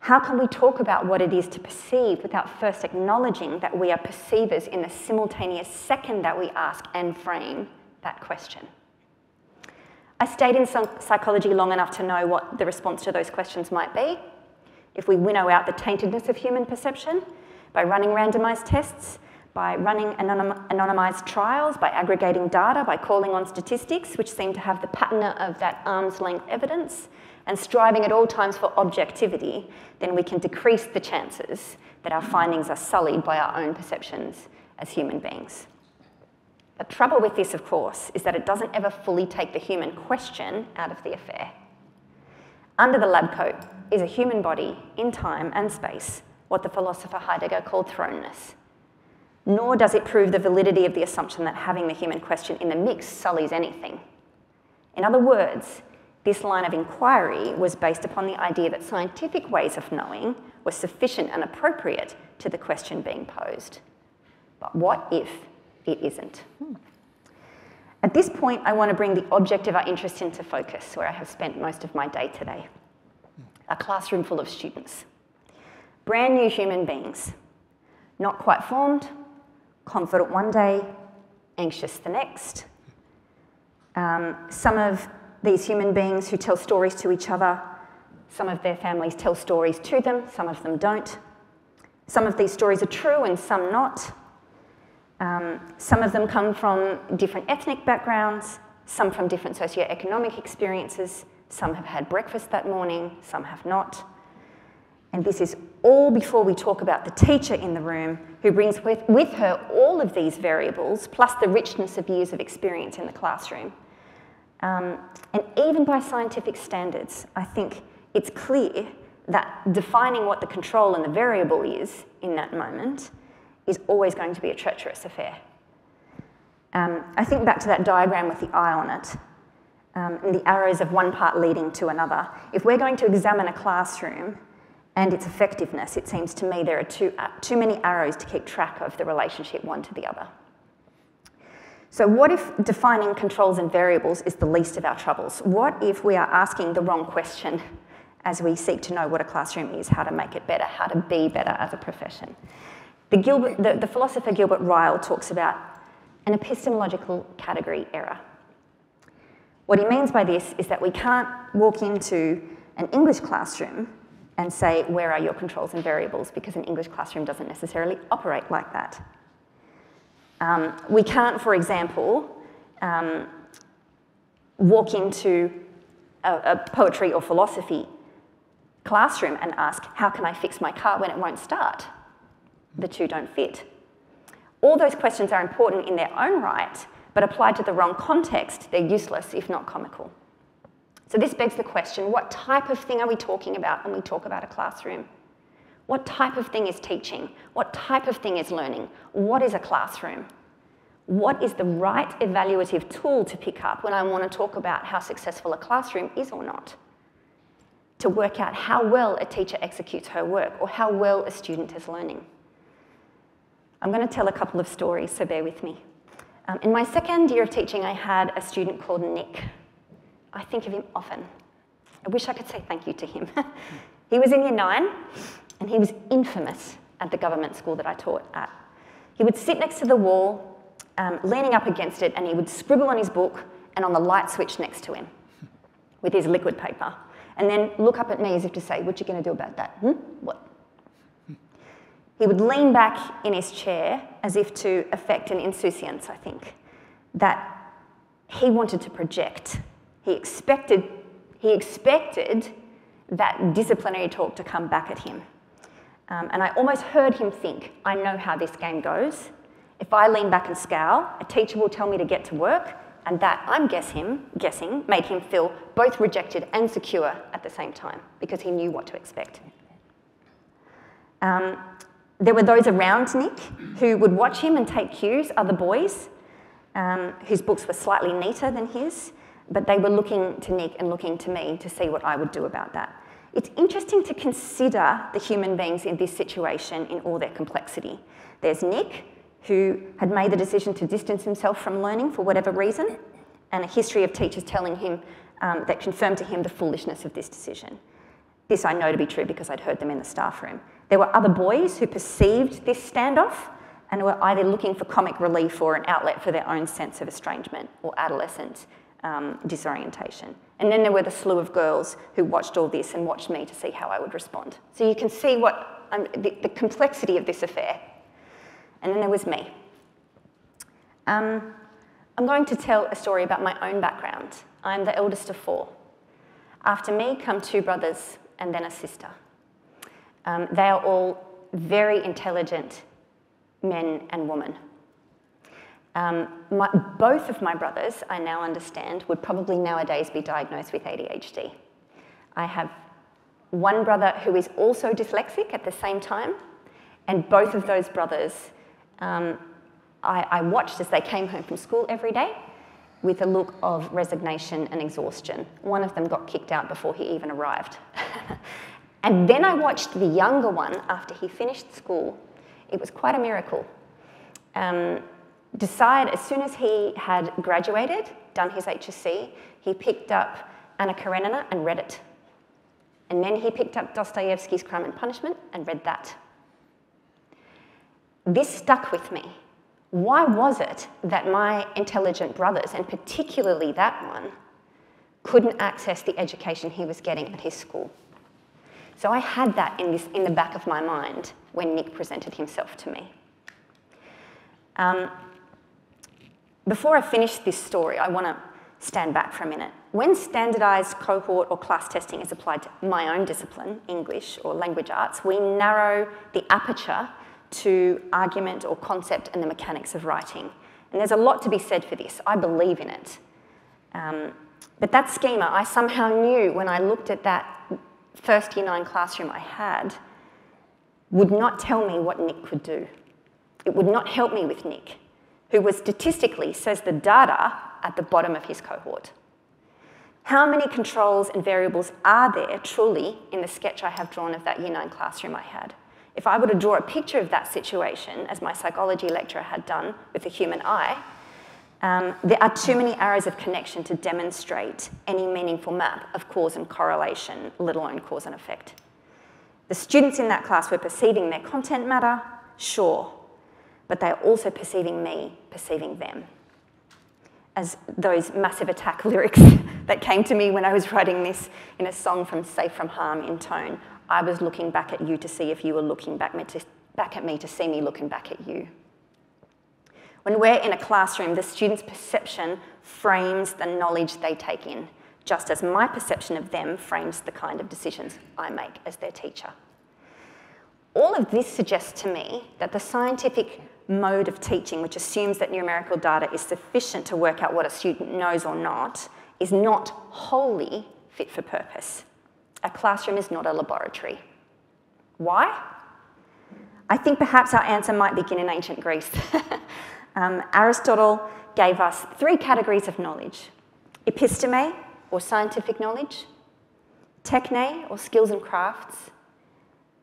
How can we talk about what it is to perceive without first acknowledging that we are perceivers in the simultaneous second that we ask and frame that question? I stayed in psychology long enough to know what the response to those questions might be. If we winnow out the taintedness of human perception by running randomized tests, by running anonymized trials, by aggregating data, by calling on statistics, which seem to have the pattern of that arm's length evidence, and striving at all times for objectivity, then we can decrease the chances that our findings are sullied by our own perceptions as human beings. The trouble with this, of course, is that it doesn't ever fully take the human question out of the affair. Under the lab coat is a human body in time and space, what the philosopher Heidegger called thrownness. Nor does it prove the validity of the assumption that having the human question in the mix sullies anything. In other words, this line of inquiry was based upon the idea that scientific ways of knowing were sufficient and appropriate to the question being posed. But what if it isn't. Hmm. At this point, I want to bring the object of our interest into focus, where I have spent most of my day today. A classroom full of students. Brand new human beings, not quite formed, confident one day, anxious the next. Um, some of these human beings who tell stories to each other, some of their families tell stories to them, some of them don't. Some of these stories are true and some not. Um, some of them come from different ethnic backgrounds, some from different socioeconomic experiences, some have had breakfast that morning, some have not. And this is all before we talk about the teacher in the room who brings with, with her all of these variables, plus the richness of years of experience in the classroom. Um, and even by scientific standards, I think it's clear that defining what the control and the variable is in that moment is always going to be a treacherous affair. Um, I think back to that diagram with the eye on it, um, and the arrows of one part leading to another. If we're going to examine a classroom and its effectiveness, it seems to me there are too, uh, too many arrows to keep track of the relationship one to the other. So what if defining controls and variables is the least of our troubles? What if we are asking the wrong question as we seek to know what a classroom is, how to make it better, how to be better as a profession? The, Gilbert, the, the philosopher Gilbert Ryle talks about an epistemological category error. What he means by this is that we can't walk into an English classroom and say, where are your controls and variables, because an English classroom doesn't necessarily operate like that. Um, we can't, for example, um, walk into a, a poetry or philosophy classroom and ask, how can I fix my car when it won't start? the two don't fit. All those questions are important in their own right, but applied to the wrong context, they're useless, if not comical. So this begs the question, what type of thing are we talking about when we talk about a classroom? What type of thing is teaching? What type of thing is learning? What is a classroom? What is the right evaluative tool to pick up when I want to talk about how successful a classroom is or not? to work out how well a teacher executes her work or how well a student is learning. I'm going to tell a couple of stories, so bear with me. Um, in my second year of teaching, I had a student called Nick. I think of him often. I wish I could say thank you to him. *laughs* he was in year nine, and he was infamous at the government school that I taught at. He would sit next to the wall, um, leaning up against it, and he would scribble on his book and on the light switch next to him *laughs* with his liquid paper, and then look up at me as if to say, What you going to do about that? Hmm? What? He would lean back in his chair as if to affect an insouciance, I think, that he wanted to project. He expected, he expected that disciplinary talk to come back at him. Um, and I almost heard him think, I know how this game goes. If I lean back and scowl, a teacher will tell me to get to work, and that, I'm guessing, guessing, made him feel both rejected and secure at the same time because he knew what to expect. Um, there were those around Nick who would watch him and take cues, other boys um, whose books were slightly neater than his, but they were looking to Nick and looking to me to see what I would do about that. It's interesting to consider the human beings in this situation in all their complexity. There's Nick, who had made the decision to distance himself from learning for whatever reason, and a history of teachers telling him um, that confirmed to him the foolishness of this decision. This I know to be true because I'd heard them in the staff room. There were other boys who perceived this standoff and were either looking for comic relief or an outlet for their own sense of estrangement or adolescent um, disorientation. And then there were the slew of girls who watched all this and watched me to see how I would respond. So you can see what um, the, the, complexity of this affair. And then there was me. Um, I'm going to tell a story about my own background. I'm the eldest of four. After me come two brothers and then a sister. Um, they are all very intelligent men and women. Um, my, both of my brothers, I now understand, would probably nowadays be diagnosed with ADHD. I have one brother who is also dyslexic at the same time, and both of those brothers um, I, I watched as they came home from school every day with a look of resignation and exhaustion. One of them got kicked out before he even arrived. *laughs* and then I watched the younger one after he finished school. It was quite a miracle. Um, decide as soon as he had graduated, done his HSC, he picked up Anna Karenina and read it. And then he picked up Dostoevsky's Crime and Punishment and read that. This stuck with me. Why was it that my intelligent brothers, and particularly that one, couldn't access the education he was getting at his school? So I had that in, this, in the back of my mind when Nick presented himself to me. Um, before I finish this story, I want to stand back for a minute. When standardised cohort or class testing is applied to my own discipline, English or language arts, we narrow the aperture to argument or concept and the mechanics of writing. And there's a lot to be said for this. I believe in it. Um, but that schema, I somehow knew when I looked at that first year nine classroom I had, would not tell me what Nick could do. It would not help me with Nick who was statistically, says the data, at the bottom of his cohort. How many controls and variables are there truly in the sketch I have drawn of that year nine classroom I had? If I were to draw a picture of that situation, as my psychology lecturer had done with the human eye, um, there are too many arrows of connection to demonstrate any meaningful map of cause and correlation, let alone cause and effect. The students in that class were perceiving their content matter, sure, but they are also perceiving me, perceiving them. As those massive attack *laughs* lyrics that came to me when I was writing this in a song from Safe from Harm in tone, I was looking back at you to see if you were looking back, back at me to see me looking back at you. When we're in a classroom, the student's perception frames the knowledge they take in, just as my perception of them frames the kind of decisions I make as their teacher. All of this suggests to me that the scientific mode of teaching, which assumes that numerical data is sufficient to work out what a student knows or not, is not wholly fit for purpose. A classroom is not a laboratory. Why? I think perhaps our answer might begin in ancient Greece. *laughs* um, Aristotle gave us three categories of knowledge episteme, or scientific knowledge, techne, or skills and crafts,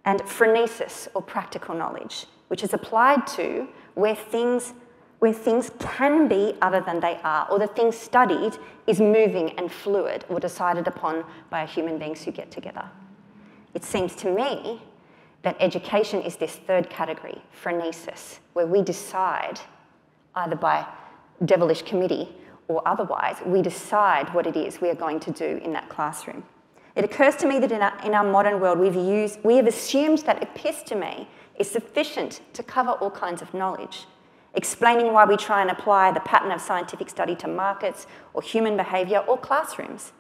and phronesis, or practical knowledge, which is applied to where things, where things can be other than they are, or the thing studied is moving and fluid or decided upon by human beings who get together. It seems to me that education is this third category, phronesis, where we decide, either by devilish committee or otherwise, we decide what it is we are going to do in that classroom. It occurs to me that in our, in our modern world, we've used, we have assumed that episteme is sufficient to cover all kinds of knowledge, explaining why we try and apply the pattern of scientific study to markets or human behaviour or classrooms.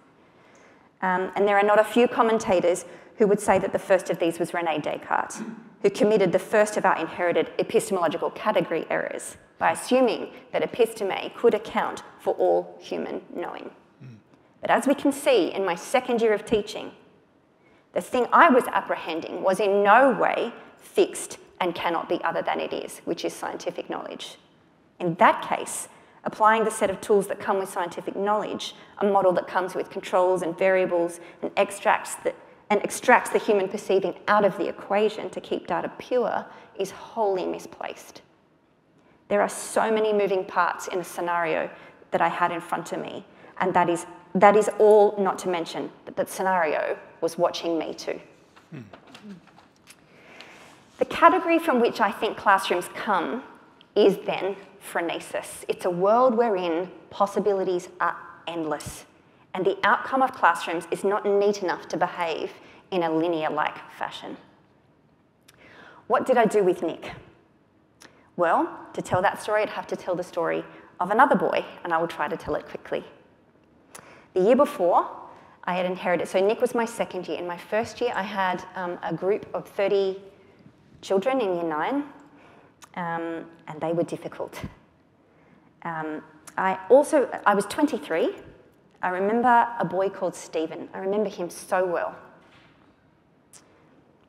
Um, and there are not a few commentators who would say that the first of these was Rene Descartes, who committed the first of our inherited epistemological category errors by assuming that episteme could account for all human knowing. Mm. But as we can see in my second year of teaching, the thing I was apprehending was in no way fixed and cannot be other than it is, which is scientific knowledge. In that case, applying the set of tools that come with scientific knowledge, a model that comes with controls and variables and extracts the, and extracts the human perceiving out of the equation to keep data pure, is wholly misplaced. There are so many moving parts in a scenario that I had in front of me, and that is, that is all not to mention that the scenario was watching me too. Hmm. The category from which I think classrooms come is then phronesis. It's a world wherein possibilities are endless, and the outcome of classrooms is not neat enough to behave in a linear like fashion. What did I do with Nick? Well, to tell that story, I'd have to tell the story of another boy, and I will try to tell it quickly. The year before, I had inherited, so Nick was my second year. In my first year, I had um, a group of 30 children in year nine, um, and they were difficult. Um, I also, I was 23. I remember a boy called Stephen. I remember him so well.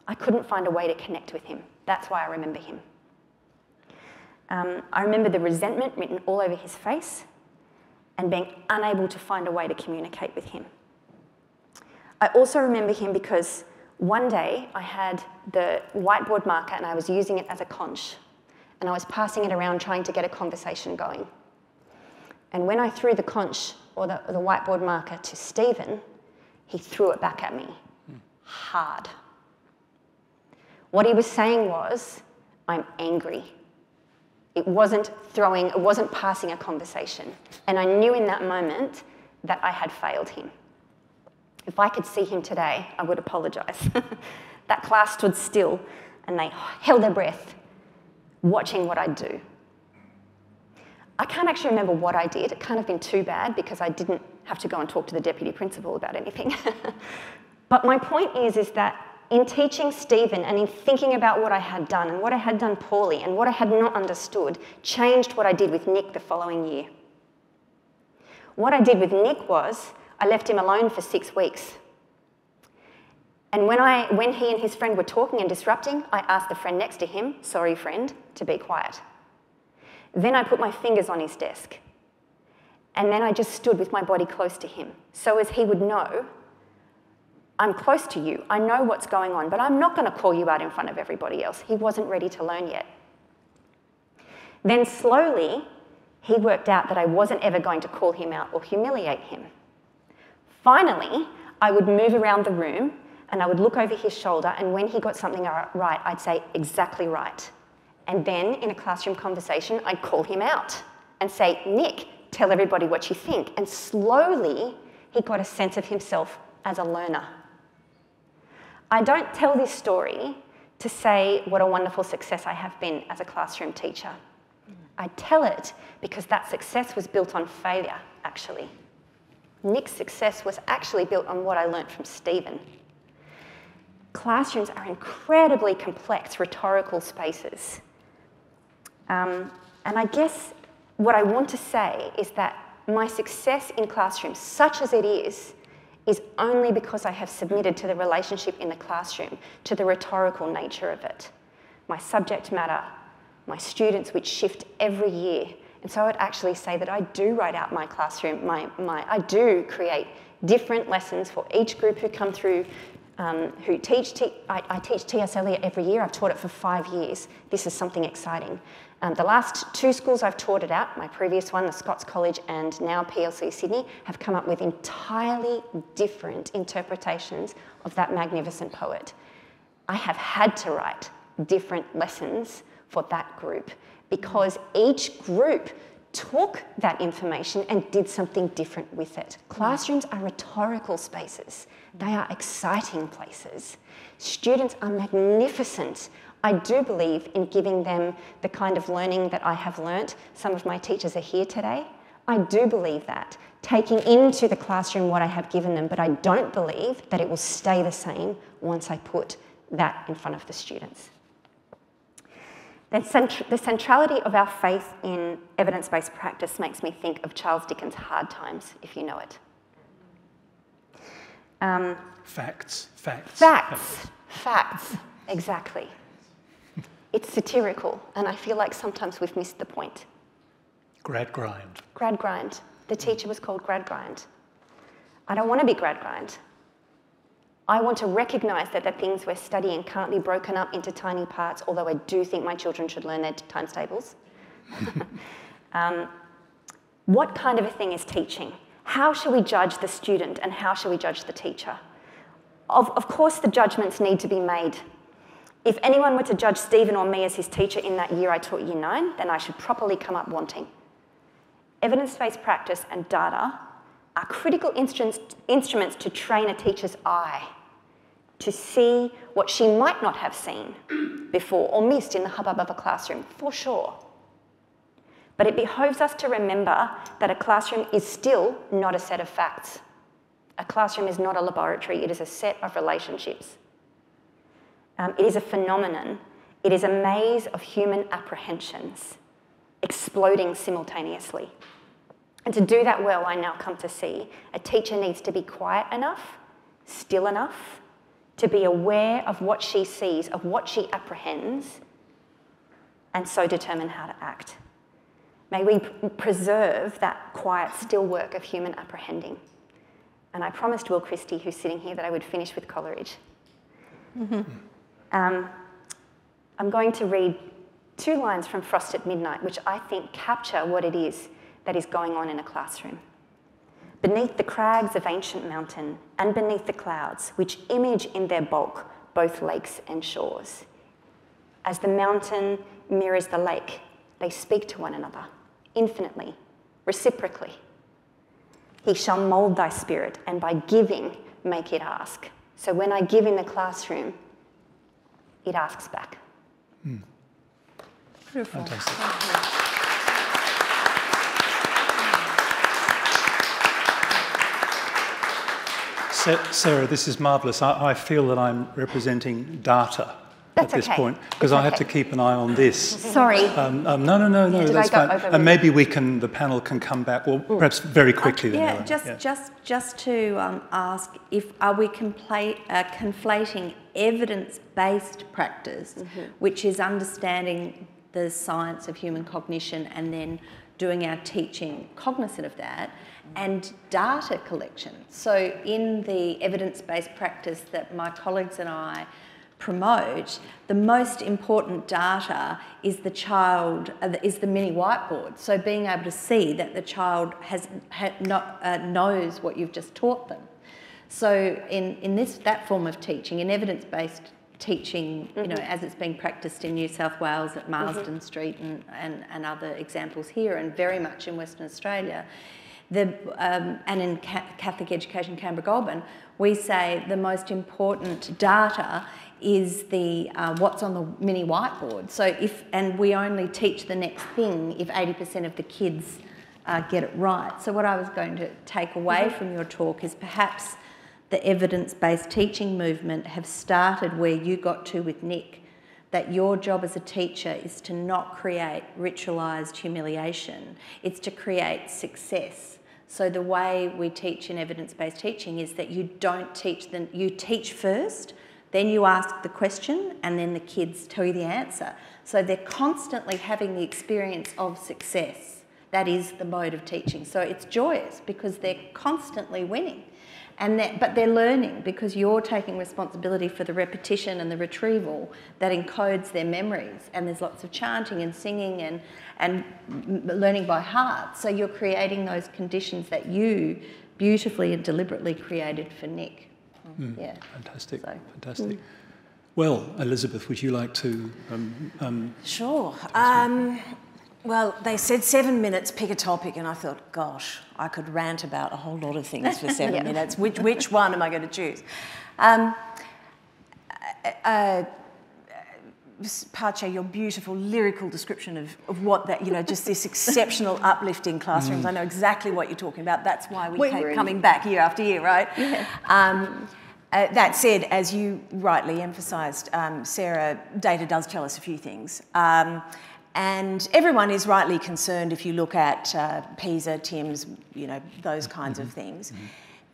I couldn't find a way to connect with him. That's why I remember him. Um, I remember the resentment written all over his face and being unable to find a way to communicate with him. I also remember him because one day I had the whiteboard marker and I was using it as a conch and I was passing it around trying to get a conversation going. And when I threw the conch or the, the whiteboard marker to Stephen, he threw it back at me hard. What he was saying was, I'm angry. It wasn't throwing, it wasn't passing a conversation. And I knew in that moment that I had failed him. If I could see him today, I would apologize. *laughs* that class stood still and they held their breath, watching what I'd do. I can't actually remember what I did. It can't have been too bad because I didn't have to go and talk to the deputy principal about anything. *laughs* but my point is, is that in teaching Stephen and in thinking about what I had done and what I had done poorly and what I had not understood, changed what I did with Nick the following year. What I did with Nick was I left him alone for six weeks. And when, I, when he and his friend were talking and disrupting, I asked the friend next to him, sorry friend, to be quiet. Then I put my fingers on his desk. And then I just stood with my body close to him so as he would know I'm close to you, I know what's going on, but I'm not going to call you out in front of everybody else. He wasn't ready to learn yet. Then slowly, he worked out that I wasn't ever going to call him out or humiliate him. Finally, I would move around the room and I would look over his shoulder, and when he got something right, I'd say, exactly right. And then in a classroom conversation, I'd call him out and say, Nick, tell everybody what you think. And slowly, he got a sense of himself as a learner. I don't tell this story to say what a wonderful success I have been as a classroom teacher. I tell it because that success was built on failure, actually. Nick's success was actually built on what I learnt from Stephen. Classrooms are incredibly complex rhetorical spaces. Um, and I guess what I want to say is that my success in classrooms, such as it is, is only because I have submitted to the relationship in the classroom, to the rhetorical nature of it. My subject matter, my students, which shift every year. And so I would actually say that I do write out my classroom, my, my, I do create different lessons for each group who come through, um, who teach. T- I, I teach TS Eliot every year. I've taught it for five years. This is something exciting. Um, the last two schools I've taught it at, my previous one, the Scots College, and now PLC Sydney, have come up with entirely different interpretations of that magnificent poet. I have had to write different lessons for that group because each group took that information and did something different with it. Classrooms are rhetorical spaces, they are exciting places. Students are magnificent. I do believe in giving them the kind of learning that I have learnt. Some of my teachers are here today. I do believe that, taking into the classroom what I have given them, but I don't believe that it will stay the same once I put that in front of the students. The, cent- the centrality of our faith in evidence based practice makes me think of Charles Dickens' Hard Times, if you know it. Um, facts, facts. Facts, facts, exactly. It's satirical, and I feel like sometimes we've missed the point. Gradgrind. Gradgrind. The teacher was called Gradgrind. I don't want to be Gradgrind. I want to recognise that the things we're studying can't be broken up into tiny parts, although I do think my children should learn their times tables. *laughs* um, what kind of a thing is teaching? How shall we judge the student and how shall we judge the teacher? Of, of course, the judgments need to be made. If anyone were to judge Stephen or me as his teacher in that year I taught year nine, then I should properly come up wanting. Evidence based practice and data are critical instruments to train a teacher's eye to see what she might not have seen before or missed in the hubbub of a classroom, for sure. But it behoves us to remember that a classroom is still not a set of facts. A classroom is not a laboratory, it is a set of relationships. Um, it is a phenomenon, it is a maze of human apprehensions exploding simultaneously. And to do that well, I now come to see a teacher needs to be quiet enough, still enough, to be aware of what she sees, of what she apprehends, and so determine how to act. May we preserve that quiet, still work of human apprehending. And I promised Will Christie, who's sitting here, that I would finish with Coleridge. Mm-hmm. Um, I'm going to read two lines from Frost at Midnight, which I think capture what it is that is going on in a classroom beneath the crags of ancient mountain and beneath the clouds, which image in their bulk both lakes and shores. As the mountain mirrors the lake, they speak to one another infinitely, reciprocally. He shall mould thy spirit, and by giving, make it ask. So when I give in the classroom, it asks back. Mm. Beautiful. Fantastic. Sarah, this is marvellous. I, I, feel that I'm representing data that's at this okay. point because I have to keep an eye on this. Sorry. Um, um, no, no, no, no. that's fine. And maybe we can, the panel can come back. Well, perhaps very quickly. Uh, yeah, just, yeah, just, just to um, ask if are we compla- uh, conflating evidence-based practice, mm-hmm. which is understanding the science of human cognition, and then doing our teaching cognizant of that and data collection. So, in the evidence based practice that my colleagues and I promote, the most important data is the child, uh, is the mini whiteboard. So, being able to see that the child has, not, uh, knows what you've just taught them. So, in, in this, that form of teaching, in evidence based teaching, you know, mm-hmm. as it's being practiced in New South Wales at Marsden mm-hmm. Street and, and, and other examples here, and very much in Western Australia, the, um, and in Catholic Education Canberra Goulburn, we say the most important data is the uh, what's on the mini whiteboard. So if and we only teach the next thing if 80% of the kids uh, get it right. So what I was going to take away mm-hmm. from your talk is perhaps the evidence-based teaching movement have started where you got to with Nick that your job as a teacher is to not create ritualised humiliation, it's to create success. So the way we teach in evidence-based teaching is that you don't teach them, you teach first, then you ask the question, and then the kids tell you the answer. So they're constantly having the experience of success. That is the mode of teaching. So it's joyous because they're constantly winning. And that, but they're learning because you're taking responsibility for the repetition and the retrieval that encodes their memories. And there's lots of chanting and singing and, and learning by heart. So you're creating those conditions that you beautifully and deliberately created for Nick. Mm, yeah. Fantastic. So, fantastic. Mm. Well, Elizabeth, would you like to? Um, um, sure. Um, well, they said seven minutes, pick a topic, and I thought, gosh, I could rant about a whole lot of things for seven *laughs* yeah. minutes. Which, which one am I going to choose? Um, uh, uh, Pache, your beautiful lyrical description of, of what that, you know, just this exceptional uplifting classrooms. Mm. I know exactly what you're talking about. That's why we keep coming back year after year, right? Yeah. Um, uh, that said, as you rightly emphasised, um, Sarah, data does tell us a few things. Um, and everyone is rightly concerned if you look at uh, PISA, TIMSS, you know, those kinds mm-hmm. of things. Mm-hmm.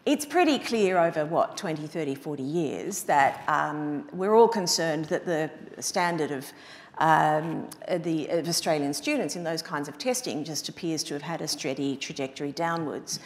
It's pretty clear over what, 20, 30, 40 years that um, we're all concerned that the standard of um, the of Australian students in those kinds of testing just appears to have had a steady trajectory downwards.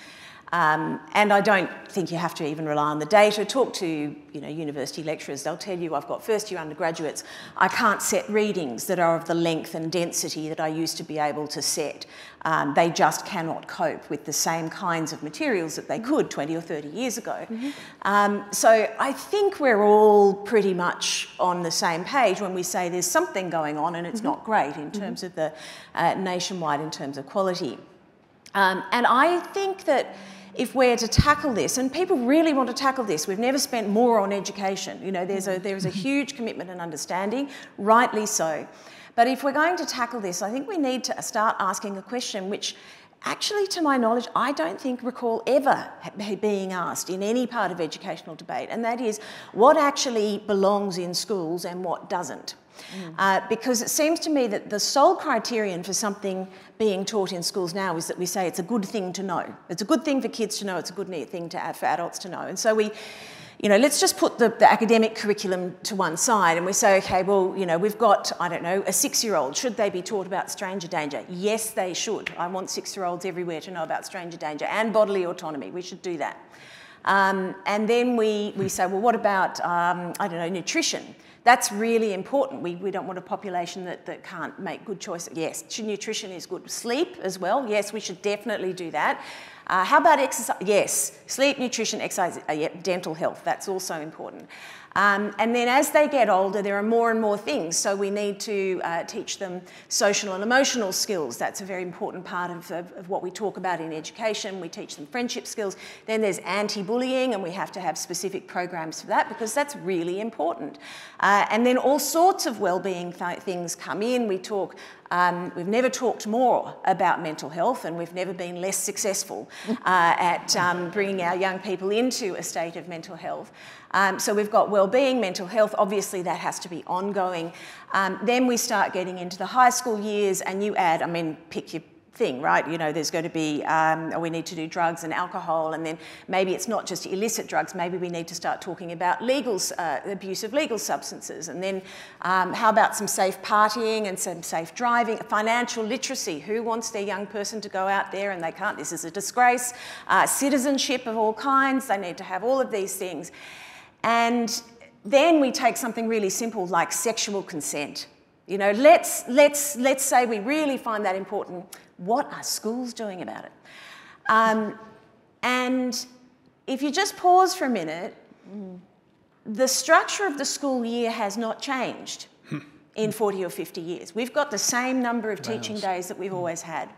Um, and I don't think you have to even rely on the data. Talk to you know, university lecturers, they'll tell you I've got first year undergraduates, I can't set readings that are of the length and density that I used to be able to set. Um, they just cannot cope with the same kinds of materials that they could 20 or 30 years ago. Mm-hmm. Um, so I think we're all pretty much on the same page when we say there's something going on and it's mm-hmm. not great in terms mm-hmm. of the uh, nationwide, in terms of quality. Um, and I think that if we're to tackle this, and people really want to tackle this, we've never spent more on education. You know, there's a, there's a huge commitment and understanding, rightly so. But if we're going to tackle this, I think we need to start asking a question which actually, to my knowledge, I don't think recall ever being asked in any part of educational debate, and that is what actually belongs in schools and what doesn't. Mm. Uh, because it seems to me that the sole criterion for something being taught in schools now is that we say it's a good thing to know. It's a good thing for kids to know, it's a good thing to, for adults to know. And so we, you know, let's just put the, the, academic curriculum to one side and we say, okay, well, you know, we've got, I don't know, a six year old. Should they be taught about stranger danger? Yes, they should. I want six year olds everywhere to know about stranger danger and bodily autonomy. We should do that. Um, and then we, we say, well, what about, um, I don't know, nutrition? That's really important. We, we don't want a population that, that can't make good choices. Yes, nutrition is good. Sleep as well. Yes, we should definitely do that. Uh, how about exercise? Yes, sleep, nutrition, exercise, uh, dental health. That's also important. Um, and then as they get older, there are more and more things. So we need to uh, teach them social and emotional skills. That's a very important part of, of, of, what we talk about in education. We teach them friendship skills. Then there's anti-bullying, and we have to have specific programs for that because that's really important. Uh, and then all sorts of well-being th things come in. We talk um, we've never talked more about mental health and we've never been less successful uh, at um, bringing our young people into a state of mental health. Um, so we've got well-being, mental health, obviously that has to be ongoing. Um, then we start getting into the high school years and you add, I mean, pick your thing, right? You know, there's going to be, um, we need to do drugs and alcohol, and then maybe it's not just illicit drugs, maybe we need to start talking about legal, uh, abuse of legal substances. And then um, how about some safe partying and some safe driving? Financial literacy, who wants their young person to go out there and they can't? This is a disgrace. Uh, citizenship of all kinds, they need to have all of these things. And then we take something really simple like sexual consent. You know, let's, let's, let's say we really find that important. What are schools doing about it? Um, and if you just pause for a minute, the structure of the school year has not changed in 40 or 50 years. We've got the same number of teaching days that we've always had.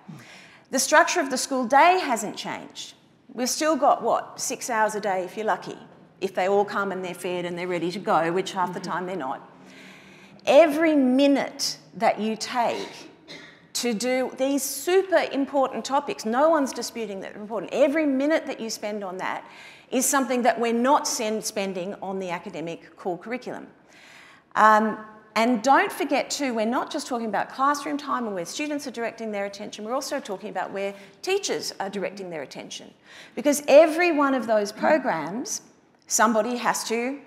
The structure of the school day hasn't changed. We've still got, what, six hours a day if you're lucky if they all come and they're fed and they're ready to go, which half the time they're not. Every minute that you take to do these super important topics, no one's disputing that they're important. Every minute that you spend on that is something that we're not spending on the academic core curriculum. Um, and don't forget too, we're not just talking about classroom time and where students are directing their attention, we're also talking about where teachers are directing their attention. Because every one of those programs somebody has to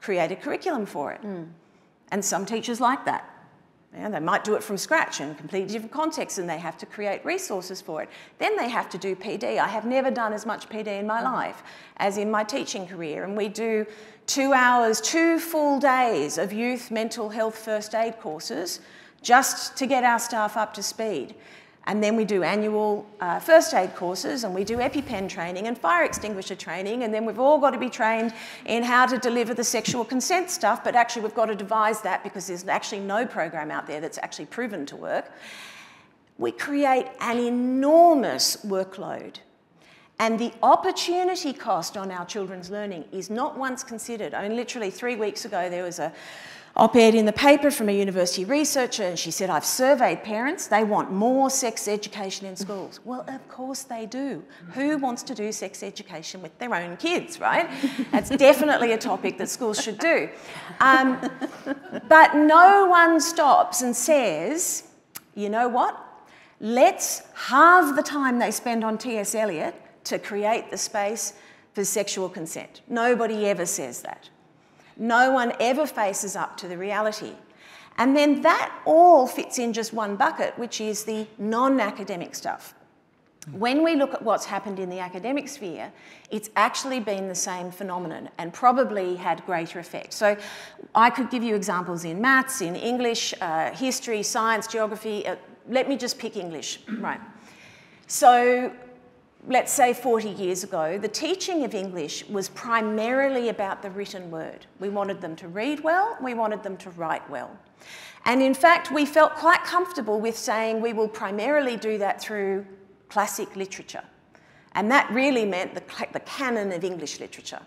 create a curriculum for it. Mm. And some teachers like that. And they might do it from scratch in a completely different context and they have to create resources for it. Then they have to do PD. I have never done as much PD in my life as in my teaching career. And we do two hours, two full days of youth mental health first aid courses just to get our staff up to speed. And then we do annual uh, first aid courses and we do EpiPen training and fire extinguisher training. And then we've all got to be trained in how to deliver the sexual consent stuff. But actually, we've got to devise that because there's actually no program out there that's actually proven to work. We create an enormous workload. And the opportunity cost on our children's learning is not once considered. I mean, literally three weeks ago, there was a op-ed in the paper from a university researcher and she said, I've surveyed parents, they want more sex education in schools. Well, of course they do. Who wants to do sex education with their own kids, right? That's definitely a topic that schools should do. Um, but no one stops and says, you know what? Let's halve the time they spend on T.S. Eliot to create the space for sexual consent. Nobody ever says that. No one ever faces up to the reality. And then that all fits in just one bucket, which is the non academic stuff. When we look at what's happened in the academic sphere, it's actually been the same phenomenon and probably had greater effect. So I could give you examples in maths, in English, uh, history, science, geography. Uh, let me just pick English, *clears throat* right? So let's say 40 years ago, the teaching of English was primarily about the written word. We wanted them to read well, we wanted them to write well. And in fact, we felt quite comfortable with saying we will primarily do that through classic literature. And that really meant the, the canon of English literature.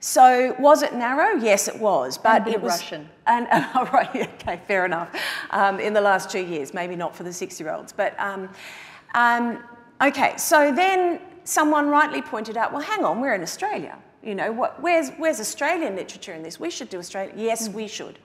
So was it narrow? Yes, it was, but it was Russian. And *laughs* oh, right, okay, fair enough. Um, in the last two years, maybe not for the six-year-olds, but um, um, Okay, so then someone rightly pointed out, well, hang on, we're in Australia. You know, what, where's, where's Australian literature in this? We should do Australia. Yes, mm. we should.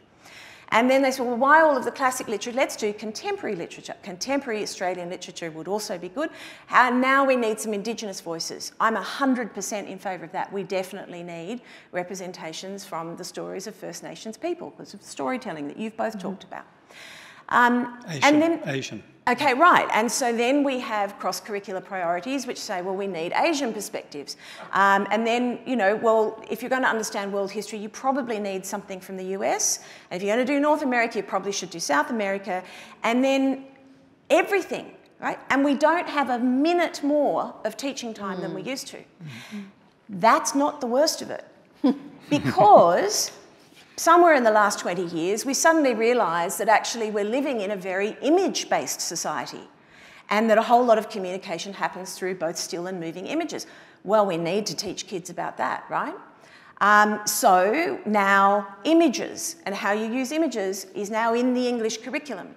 And then they said, well, why all of the classic literature? Let's do contemporary literature. Contemporary Australian literature would also be good. And now we need some Indigenous voices. I'm 100% in favour of that. We definitely need representations from the stories of First Nations people because of storytelling that you've both mm -hmm. talked about. Um, Asian, and then, Asian. Okay, right. And so then we have cross curricular priorities, which say, well, we need Asian perspectives. Um, and then, you know, well, if you're going to understand world history, you probably need something from the US. And if you're going to do North America, you probably should do South America. And then everything, right? And we don't have a minute more of teaching time mm. than we mm. used to. Mm. That's not the worst of it. *laughs* because somewhere in the last 20 years, we suddenly realised that actually we're living in a very image based society and that a whole lot of communication happens through both still and moving images. Well, we need to teach kids about that, right? Um, so now images and how you use images is now in the English curriculum.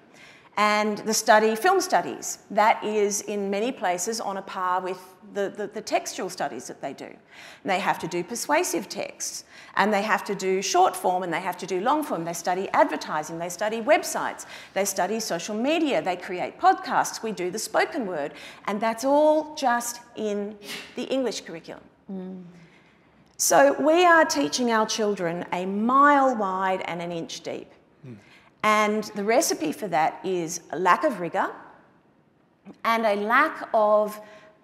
And the study, film studies, that is in many places on a par with the, the, the textual studies that they do. And they have to do persuasive texts, and they have to do short form, and they have to do long form. They study advertising, they study websites, they study social media, they create podcasts, we do the spoken word, and that's all just in the English curriculum. Mm. So we are teaching our children a mile wide and an inch deep. And the recipe for that is a lack of rigour and a lack of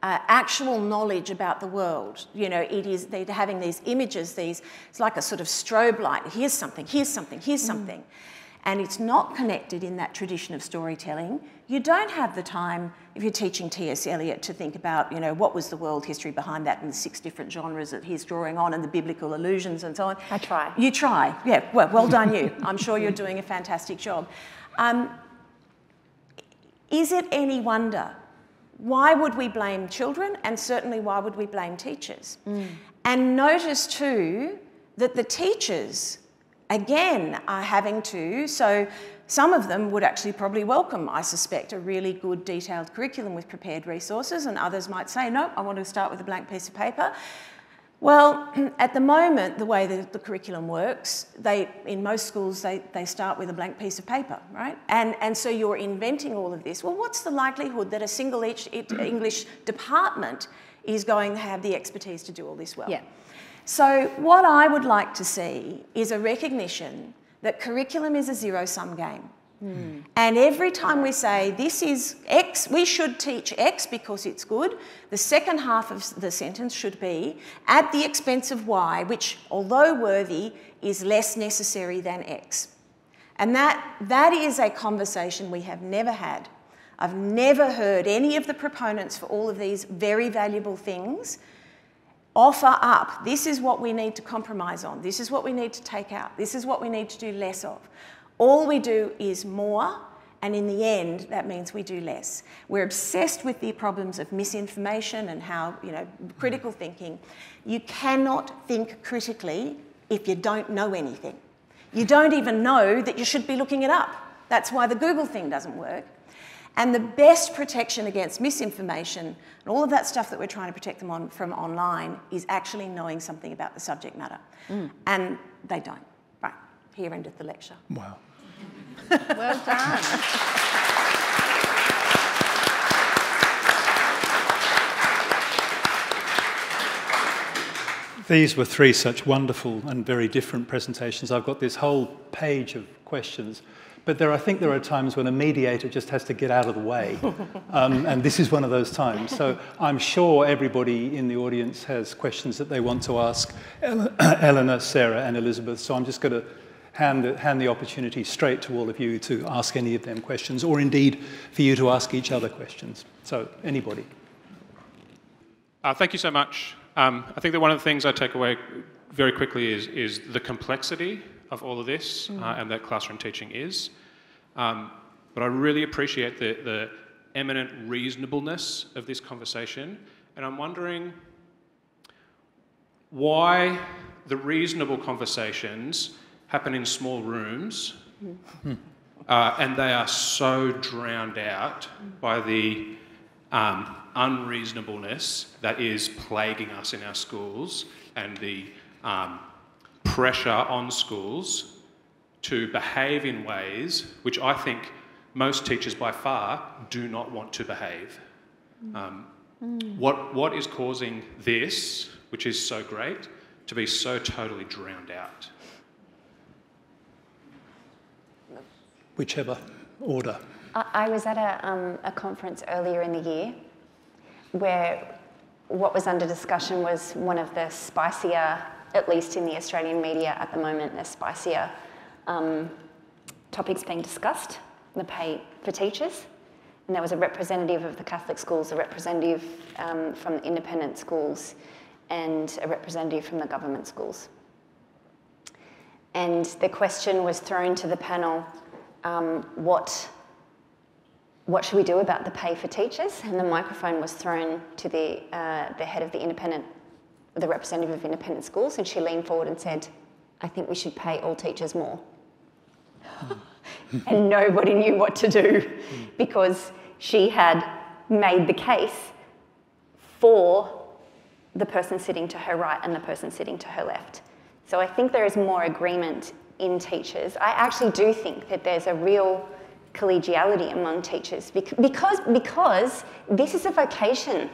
uh, actual knowledge about the world. You know, it is they're having these images, these it's like a sort of strobe light. Here's something, here's something, here's mm. something and it's not connected in that tradition of storytelling, you don't have the time, if you're teaching T.S. Eliot, to think about, you know, what was the world history behind that and the six different genres that he's drawing on and the biblical allusions and so on. I try. You try, yeah, well, well done you. *laughs* I'm sure you're doing a fantastic job. Um, is it any wonder? Why would we blame children? And certainly, why would we blame teachers? Mm. And notice too that the teachers again are having to, so some of them would actually probably welcome, I suspect, a really good detailed curriculum with prepared resources, and others might say, no, I want to start with a blank piece of paper. Well, *clears throat* at the moment, the way the, the, curriculum works, they, in most schools, they, they start with a blank piece of paper, right? And, and so you're inventing all of this. Well, what's the likelihood that a single *clears throat* English department is going to have the expertise to do all this well? Yeah. So what I would like to see is a recognition that curriculum is a zero-sum game. Mm. And every time we say this is X, we should teach X because it's good, the second half of the sentence should be at the expense of Y, which, although worthy, is less necessary than X. And that, that is a conversation we have never had. I've never heard any of the proponents for all of these very valuable things offer up this is what we need to compromise on, this is what we need to take out, this is what we need to do less of. All we do is more, and in the end, that means we do less. We're obsessed with the problems of misinformation and how, you know, critical thinking. You cannot think critically if you don't know anything. You don't even know that you should be looking it up. That's why the Google thing doesn't work. And the best protection against misinformation and all of that stuff that we're trying to protect them on from online is actually knowing something about the subject matter. Mm. And they don't. Right, here ended the lecture. Wow. Well done. These were three such wonderful and very different presentations. I've got this whole page of questions, but there, I think there are times when a mediator just has to get out of the way, *laughs* um, and this is one of those times. So I'm sure everybody in the audience has questions that they want to ask *clears throat* Elena, Sarah, and Elizabeth, so I'm just going to hand the, hand the opportunity straight to all of you to ask any of them questions, or indeed for you to ask each other questions. So, anybody. Uh, thank you so much. Um, I think that one of the things I take away very quickly is, is the complexity of all of this mm. uh, and that classroom teaching is. Um, but I really appreciate the, the eminent reasonableness of this conversation. And I'm wondering why the reasonable conversations happen in small rooms mm. uh, and they are so drowned out by the um, unreasonableness that is plaguing us in our schools and the um, pressure on schools to behave in ways which I think most teachers by far do not want to behave. Um, mm. what, what is causing this, which is so great, to be so totally drowned out? Whichever order. I was at a, um, a conference earlier in the year where what was under discussion was one of the spicier, at least in the Australian media at the moment, the spicier um, topics being discussed, the pay for teachers. And there was a representative of the Catholic schools, a representative um, from the independent schools, and a representative from the government schools. And the question was thrown to the panel um, what what should we do about the pay for teachers? And the microphone was thrown to the, uh, the head of the independent, the representative of independent schools, and she leaned forward and said, I think we should pay all teachers more. *laughs* and nobody knew what to do because she had made the case for the person sitting to her right and the person sitting to her left. So I think there is more agreement in teachers. I actually do think that there's a real collegiality among teachers because, because this is a vocation.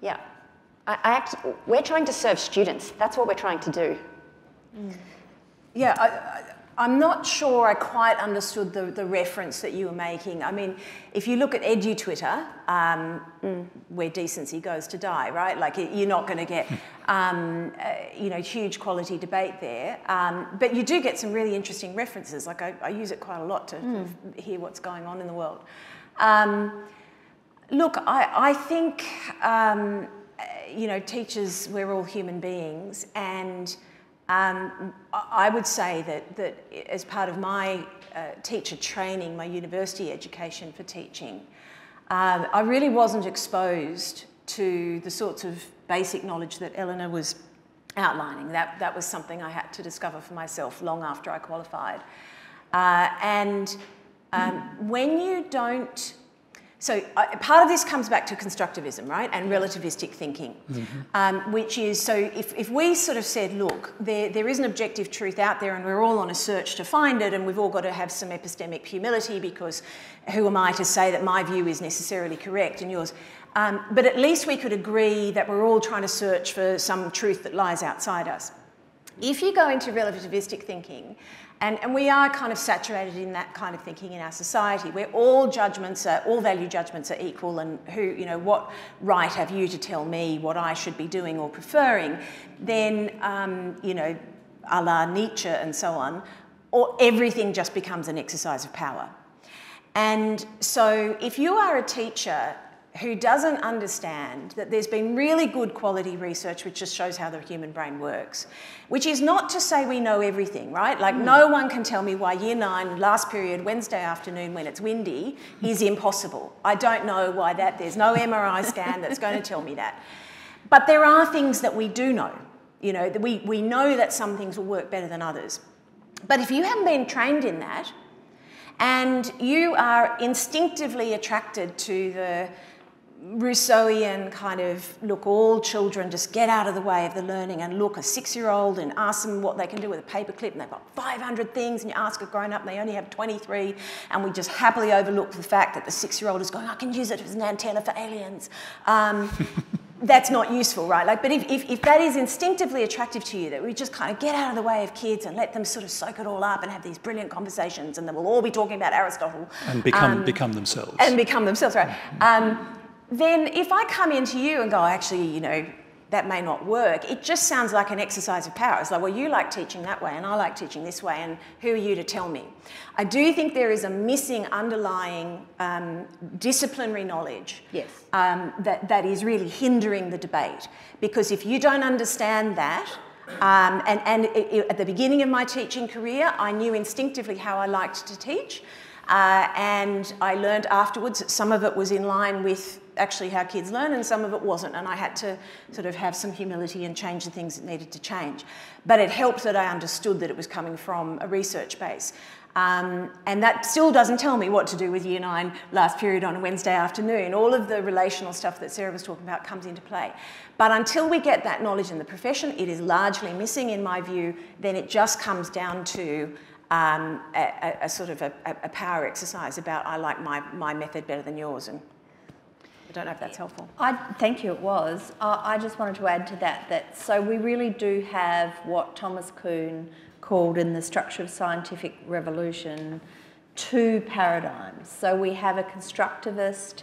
Yeah. I, I act, we're trying to serve students. That's what we're trying to do. Yeah, I, I'm not sure I quite understood the, the reference that you were making. I mean, if you look at EduTwitter, um, mm. where decency goes to die, right? Like you're not going to get, *laughs* um, uh, you know, huge quality debate there. Um, but you do get some really interesting references. Like I, I use it quite a lot to mm. hear what's going on in the world. Um, look, I, I think, um, you know, teachers, we're all human beings and um, I would say that, that as part of my uh, teacher training, my university education for teaching, um, I really wasn't exposed to the sorts of basic knowledge that Elena was outlining. That, that was something I had to discover for myself long after I qualified. Uh, and um, when you don't so uh, part of this comes back to constructivism, right, and relativistic thinking, mm-hmm. um, which is so if, if we sort of said, look, there, there is an objective truth out there and we're all on a search to find it and we've all got to have some epistemic humility because who am I to say that my view is necessarily correct and yours? Um, but at least we could agree that we're all trying to search for some truth that lies outside us. If you go into relativistic thinking And, and we are kind of saturated in that kind of thinking in our society, where all judgments are, all value judgments are equal, and who, you know, what right have you to tell me what I should be doing or preferring? Then, um, you know, a la Nietzsche and so on, or everything just becomes an exercise of power. And so, if you are a teacher who doesn't understand that there's been really good quality research which just shows how the human brain works, which is not to say we know everything, right? Like, mm. no one can tell me why year nine, last period, Wednesday afternoon when it's windy, is impossible. I don't know why that, there's no MRI scan that's going to tell me that. But there are things that we do know. You know, we, we know that some things will work better than others. But if you haven't been trained in that, and you are instinctively attracted to the Rousseauian kind of look, all children just get out of the way of the learning and look a six year old and ask them what they can do with a paperclip, and they've got 500 things, and you ask a grown up and they only have 23, and we just happily overlook the fact that the six year old is going, I can use it as an antenna for aliens. Um, *laughs* that's not useful, right? Like, but if, if, if, that is instinctively attractive to you, that we just kind of get out of the way of kids and let them sort of soak it all up and have these brilliant conversations, and then we'll all be talking about Aristotle and become um, become themselves and become themselves, right? Um, then if I come into you and go, actually, you know, that may not work, it just sounds like an exercise of power. It's like, well, you like teaching that way and I like teaching this way, and who are you to tell me? I do think there is a missing underlying um, disciplinary knowledge yes. um, that, that is really hindering the debate. Because if you don't understand that, um, and, and it, it, at the beginning of my teaching career, I knew instinctively how I liked to teach. Uh, and I learned afterwards that some of it was in line with actually how kids learn and some of it wasn't. And I had to sort of have some humility and change the things that needed to change. But it helped that I understood that it was coming from a research base. Um, and that still doesn't tell me what to do with year nine last period on a Wednesday afternoon. All of the relational stuff that Sarah was talking about comes into play. But until we get that knowledge in the profession, it is largely missing in my view, then it just comes down to um, a, a, sort of a, a, power exercise about I like my, my method better than yours. And I don't know if that's helpful. I thank you. It was. Uh, I just wanted to add to that that so we really do have what Thomas Kuhn called in the structure of scientific revolution two paradigms. So we have a constructivist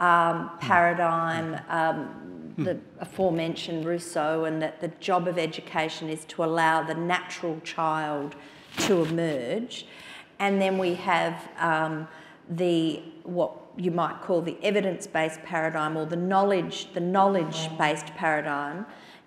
um, paradigm. Um, the aforementioned Rousseau, and that the job of education is to allow the natural child to emerge. And then we have um, the what you might call the evidence-based paradigm or the knowledge the knowledge-based paradigm.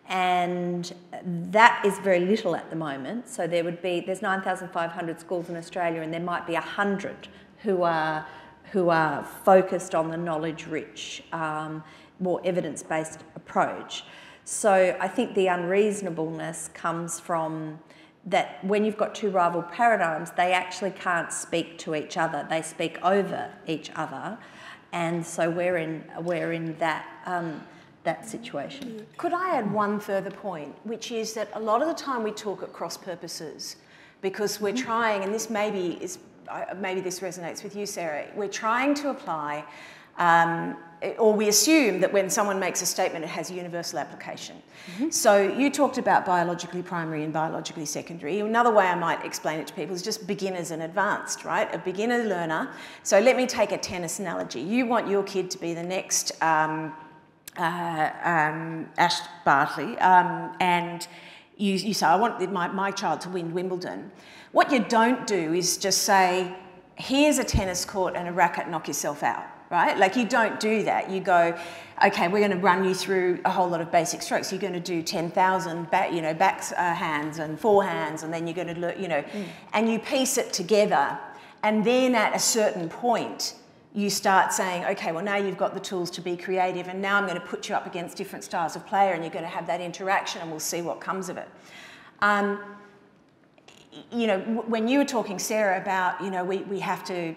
And that is very little at the moment. So there would be there's 9500 schools in Australia and there might be 100 who are who are focused on the knowledge rich um, more evidence-based approach. So I think the unreasonableness comes from that when you've got two rival paradigms, they actually can't speak to each other. They speak over each other, and so we're in we're in that um, that situation. Could I add one further point, which is that a lot of the time we talk at cross purposes because we're mm-hmm. trying, and this maybe is maybe this resonates with you, Sarah. We're trying to apply. Um, or we assume that when someone makes a statement, it has universal application. Mm-hmm. So you talked about biologically primary and biologically secondary. Another way I might explain it to people is just beginners and advanced, right? A beginner learner. So let me take a tennis analogy. You want your kid to be the next um, uh, um, Ash Barty, um, and you, you say, I want my, my child to win Wimbledon. What you don't do is just say, here's a tennis court and a racket, knock yourself out right? Like you don't do that. You go, okay, we're going to run you through a whole lot of basic strokes. You're going to do 10,000 back, you know, back uh, hands and forehands, and then you're going to, look, you know, mm. and you piece it together. And then at a certain point, you start saying, okay, well, now you've got the tools to be creative, and now I'm going to put you up against different styles of player, and you're going to have that interaction, and we'll see what comes of it. Um, you know, when you were talking, Sarah, about, you know, we, we have to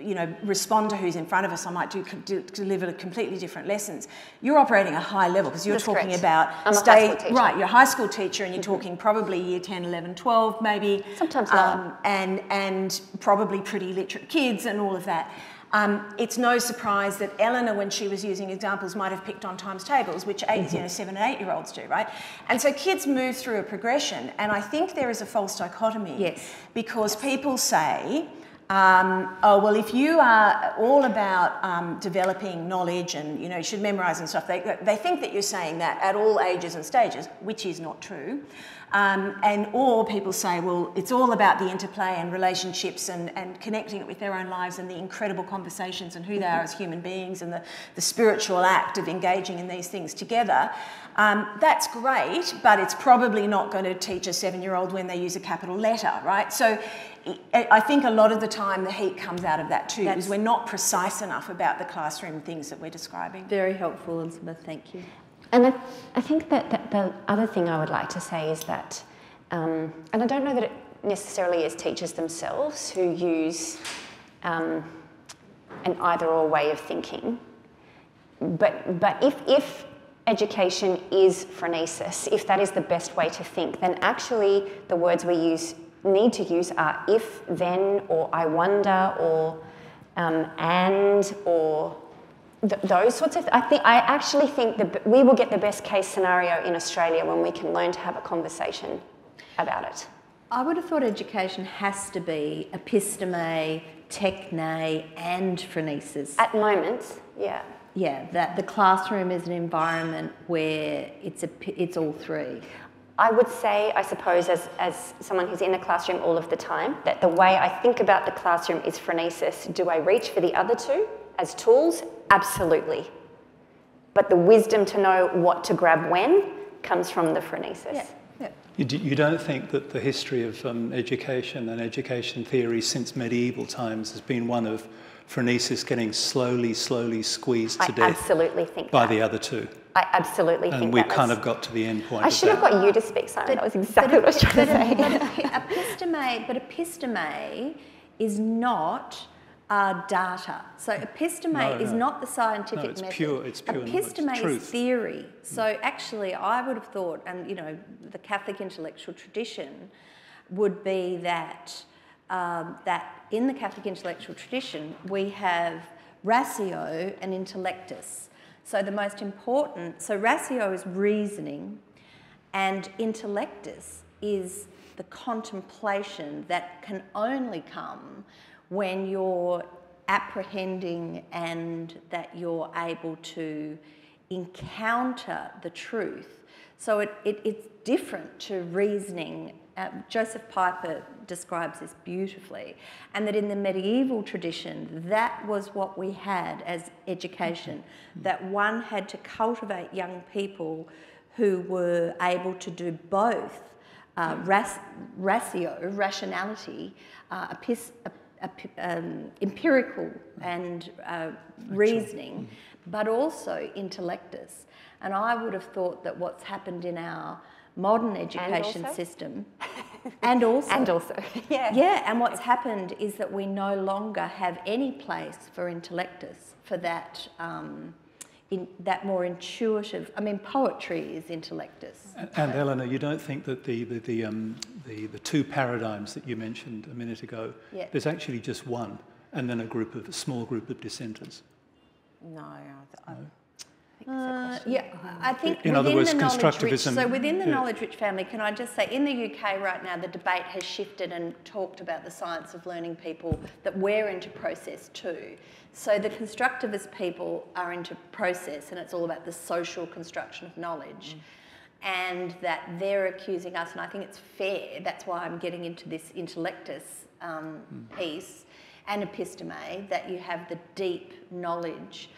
you know, respond to who's in front of us. I might do, do deliver completely different lessons. You're operating a high level because you're That's talking correct. about I'm stay, right. You're a high school teacher, and you're mm-hmm. talking probably year 10, 11, 12, maybe sometimes um, and and probably pretty literate kids and all of that. Um, it's no surprise that Elena, when she was using examples, might have picked on times tables, which eight, you know, seven and eight year olds do, right? And so kids move through a progression, and I think there is a false dichotomy. Yes. Because people say, um, oh well, if you are all about um, developing knowledge and you know you should memorise and stuff, they, they think that you're saying that at all ages and stages, which is not true. Um, and or people say, well, it's all about the interplay and relationships and, and connecting it with their own lives and the incredible conversations and who they are as human beings and the, the spiritual act of engaging in these things together. Um, that's great, but it's probably not going to teach a seven-year-old when they use a capital letter, right? So I think a lot of the time the heat comes out of that too, because we're not precise enough about the classroom things that we're describing. Very helpful, Elizabeth. Thank you. And I, I think that, that, the other thing I would like to say is that, um, and I don't know that it necessarily is teachers themselves who use um, an either or way of thinking, but, but if, if education is phronesis, if that is the best way to think, then actually the words we use need to use are if, then, or I wonder, or um, and, or th- those sorts of. Th- I think I actually think that we will get the best case scenario in Australia when we can learn to have a conversation about it. I would have thought education has to be episteme, techne, and phronesis. At moments, yeah. Yeah, that the classroom is an environment where it's a, it's all three. I would say, I suppose, as, as someone who's in the classroom all of the time, that the way I think about the classroom is phronesis. Do I reach for the other two as tools? Absolutely. But the wisdom to know what to grab when comes from the phronesis. Yeah. Yeah. You, do, you don't think that the history of um, education and education theory since medieval times has been one of phronesis getting slowly, slowly squeezed to I death absolutely think by that. the other two? I absolutely And think we've that kind was- of got to the end point I of should have that. got you to speak, Simon. that was exactly what I was trying to say. But *laughs* episteme, but episteme is not uh, data. So episteme No, is no. not the scientific No, it's method. pure- it's pure knowledge, Episteme is truth. theory. So actually, I would have thought, and you know, the Catholic intellectual tradition would be that um, that in the Catholic intellectual tradition we have ratio and intellectus. So the most important, so ratio is reasoning, and intellectus is the contemplation that can only come when you're apprehending and that you're able to encounter the truth. So it, it, it's different to reasoning. Uh, Josef Pieper describes this beautifully, and that in the medieval tradition, that was what we had as education, that one had to cultivate young people who were able to do both uh, ras- ratio, rationality, uh, epis- ep- ep- um, empirical and uh, reasoning, but also intellectus. And I would have thought that what's happened in our modern education also? system, *laughs* and also, And also, *laughs* yeah. yeah, and what's happened is that we no longer have any place for intellectus, for that, um, in, that more intuitive. I mean, poetry is intellectus. And Elena, you don't think that the, the, the, um, the, the two paradigms that you mentioned a minute ago, Yeah. there's actually just one, and then a group of a small group of dissenters. No, I, I, Uh, yeah, I think In other words, the knowledge rich, constructivism- so within the yeah. knowledge rich family, can I just say, in the UK right now, the debate has shifted and talked about the science of learning people that we're into process too. So the constructivist people are into process, and it's all about the social construction of knowledge. And that they're accusing us, and I think it's fair. That's why I'm getting into this intellectus um, piece and episteme, that you have the deep knowledge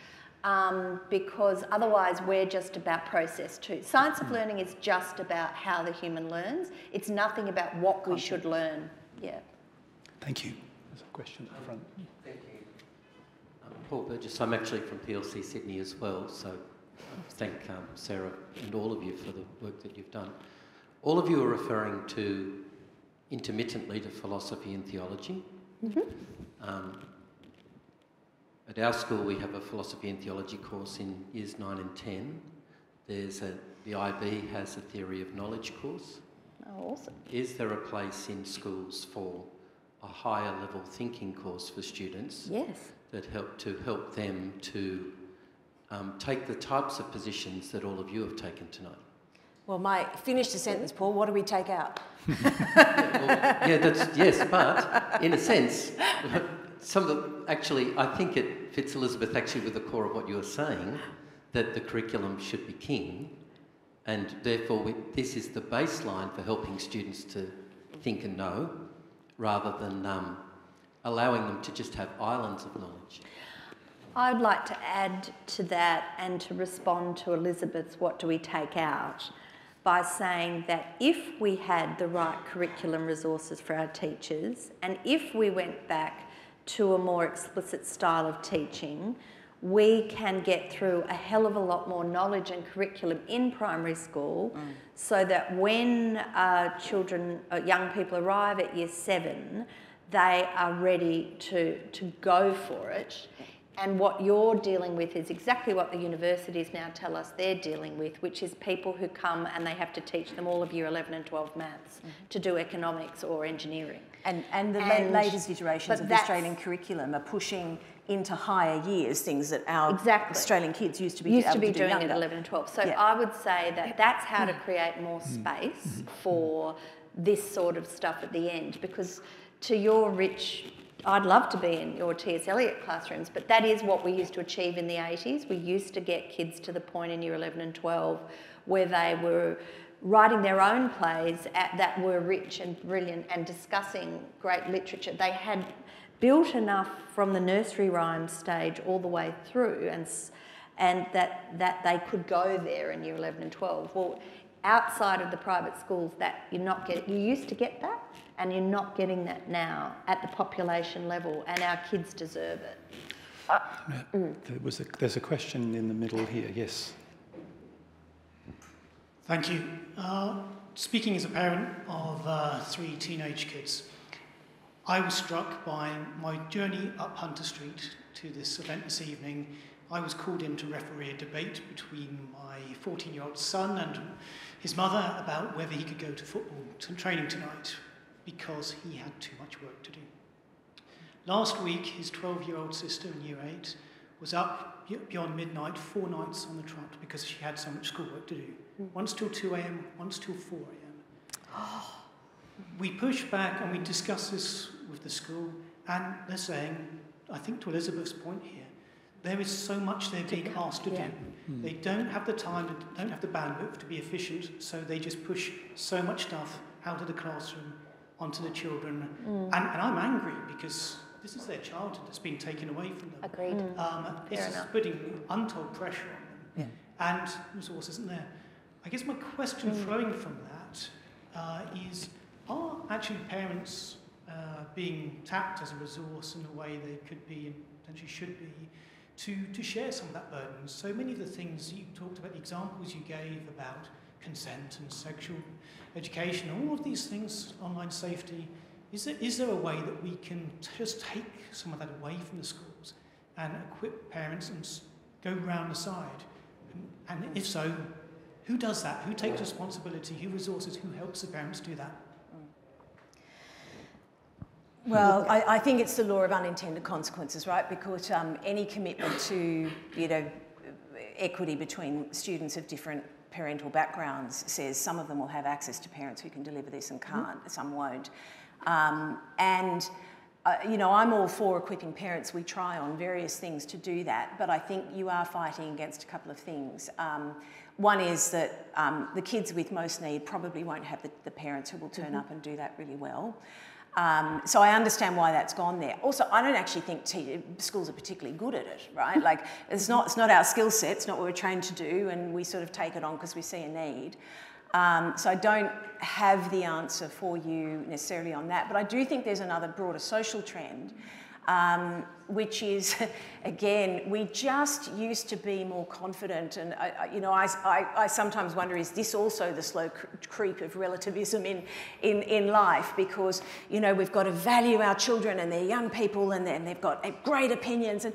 um, because otherwise we're just about process too. Science of learning is just about how the human learns. It's nothing about what we should learn. Yeah. Thank you. There's a question at the front. Thank you. I'm Paul Burgess. I'm actually from PLC Sydney as well, so thank um, Sarah and all of you for the work that you've done. All of you are referring to intermittently to philosophy and theology. Um, at our school, we have a philosophy and theology course in years 9 and 10. There's a, the IB has a theory of knowledge course. Oh, awesome. Is there a place in schools for a higher level thinking course for students Yes. that help to help them to um, take the types of positions that all of you have taken tonight? Well, my finish the sentence, Paul. What do we take out? yeah, *laughs* well, yeah, that's yes, but in a sense, some of the, actually, I think it fits Elizabeth actually with the core of what you were saying, that the curriculum should be king, and therefore we, this is the baseline for helping students to think and know, rather than um, allowing them to just have islands of knowledge. I'd like to add to that and to respond to Elizabeth's what do we take out by saying that if we had the right curriculum resources for our teachers and if we went back to a more explicit style of teaching, we can get through a hell of a lot more knowledge and curriculum in primary school mm. so that when uh, children, uh, young people arrive at year seven, they are ready to, to go for it and what you're dealing with is exactly what the universities now tell us they're dealing with, which is people who come and they have to teach them all of year 11 and 12 maths mm-hmm. to do economics or engineering. And, and the and, latest iterations of the Australian curriculum are pushing into higher years things that our exactly. Australian kids used to be used to be to doing at 11 and 12. So yeah. I would say that that's how to create more mm. space mm. for this sort of stuff at the end because to your rich I'd love to be in your T.S. Eliot classrooms, but that is what we used to achieve in the 80s. We used to get kids to the point in year 11 and 12 where they were writing their own plays at, that were rich and brilliant and discussing great literature. They had built enough from the nursery rhyme stage all the way through and, and that, that they could go there in year 11 and 12. Well, outside of the private schools, that you're not getting, you used to get that and you're not getting that now at the population level, and our kids deserve it. Uh, mm. there was a, there's a question in the middle here, yes. Thank you. Uh, speaking as a parent of uh, three teenage kids, I was struck by my journey up Hunter Street to this event this evening. I was called in to referee a debate between my 14 year old son and his mother about whether he could go to football training tonight because he had too much work to do. Last week, his 12 year old sister in year 8 was up beyond midnight four nights on the trot because she had so much schoolwork to do. Mm. Once till 2 a.m., once till 4 a.m. *gasps* we push back and we discuss this with the school, and they're saying, I think to Elizabeth's point here, there is so much they're being asked to yeah. do. Mm. They don't have the time, don't have the bandwidth to be efficient, so they just push so much stuff out of the classroom onto the children. Mm. And, and, I'm angry because this is their childhood that's been taken away from them. Agreed. Mm. Um, this is putting untold pressure on them. Yeah. And resource isn't there. I guess my question mm. flowing from that uh, is: are actually parents uh, being tapped as a resource in a way they could be and potentially should be to, to share some of that burden? So many of the things you talked about, the examples you gave about consent and sexual education, all of these things, online safety, is there, is there a way that we can just take some of that away from the schools and equip parents and go round the side? And, and if so, who does that? Who takes responsibility? Who resources? Who helps the parents do that? Well, I, I, think it's the law of unintended consequences, right? Because um, any commitment to, you know, equity between students of different parental backgrounds says some of them will have access to parents who can deliver this and mm-hmm. can't, some won't. Um, and uh, you know, I'm all for equipping parents. We try on various things to do that, but I think you are fighting against a couple of things. Um, one is that um, the kids with most need probably won't have the, the parents who will turn mm-hmm. up and do that really well. Um, so I understand why that's gone there. Also, I don't actually think te- schools are particularly good at it, right? Like, it's not, it's not our skill set, it's not what we're trained to do, and we sort of take it on because we see a need. Um, so I don't have the answer for you necessarily on that, but I do think there's another broader social trend um, which is, *laughs* again, we just used to be more confident. And, I, you know, I, I, sometimes wonder, is this also the slow creep of relativism in, in, in life? Because, you know, we've got to value our children and they're young people and, and they've got great opinions. And,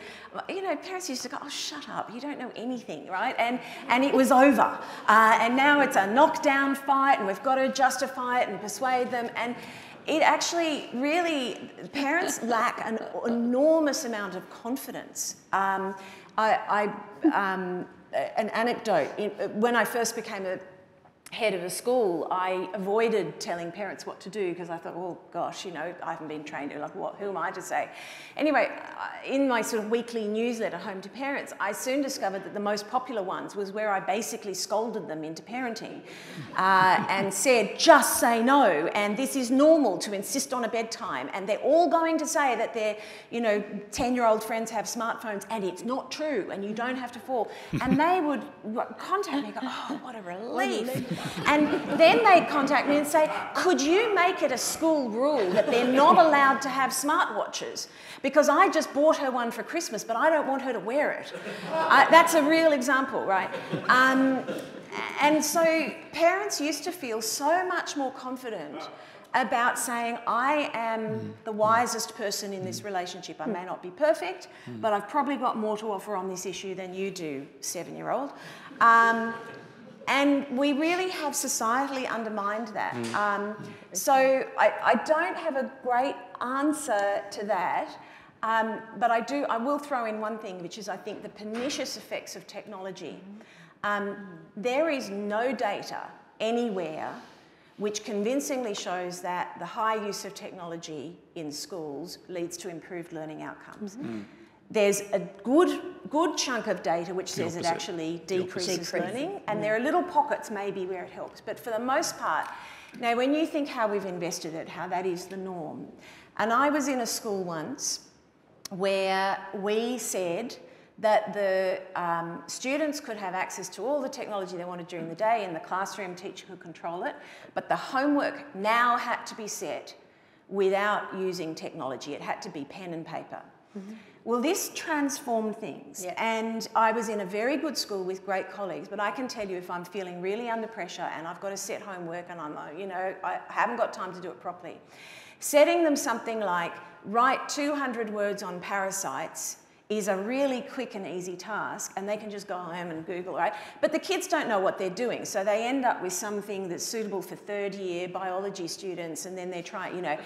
you know, parents used to go, oh, shut up, you don't know anything, right? And, and it was over. Uh, and now it's a knockdown fight and we've got to justify it and persuade them. And, it actually really, parents lack an enormous amount of confidence. Um, I, I um, an anecdote, when I first became a head of a school, I avoided telling parents what to do because I thought, oh gosh, you know, I haven't been trained. Like, what? Who am I to say? Anyway, in my sort of weekly newsletter, Home to Parents, I soon discovered that the most popular ones was where I basically scolded them into parenting uh, and said, just say no, and this is normal to insist on a bedtime, and they're all going to say that their, you know, ten-year-old friends have smartphones, and it's not true, and you don't have to fall. And they would contact me, and go, oh, what a relief. And then they'd contact me and say, could you make it a school rule that they're not allowed to have smartwatches? Because I just bought her one for Christmas, but I don't want her to wear it. Uh, that's a real example, right? Um, and so parents used to feel so much more confident about saying, I am the wisest person in this relationship. I may not be perfect, but I've probably got more to offer on this issue than you do, seven year old. Um, and we really have societally undermined that. Mm. Um, so I, I, don't have a great answer to that. Um, but I do, I will throw in one thing, which is I think the pernicious effects of technology. Um, there is no data anywhere which convincingly shows that the high use of technology in schools leads to improved learning outcomes. Mm -hmm. There's a good, good chunk of data which says it actually decreases learning, and there are little pockets maybe where it helps. But for the most part, now when you think how we've invested it, how that is the norm, and I was in a school once where we said that the um, students could have access to all the technology they wanted during the day in the classroom, teacher could control it, but the homework now had to be set without using technology. It had to be pen and paper. Mm -hmm. Well, this transformed things. Yeah. And I was in a very good school with great colleagues, but I can tell you if I'm feeling really under pressure and I've got to set homework and I'm, uh, you know, I haven't got time to do it properly, setting them something like write 200 words on parasites is a really quick and easy task and they can just go home and Google, right? But the kids don't know what they're doing. So they end up with something that's suitable for third year biology students and then they try, you know.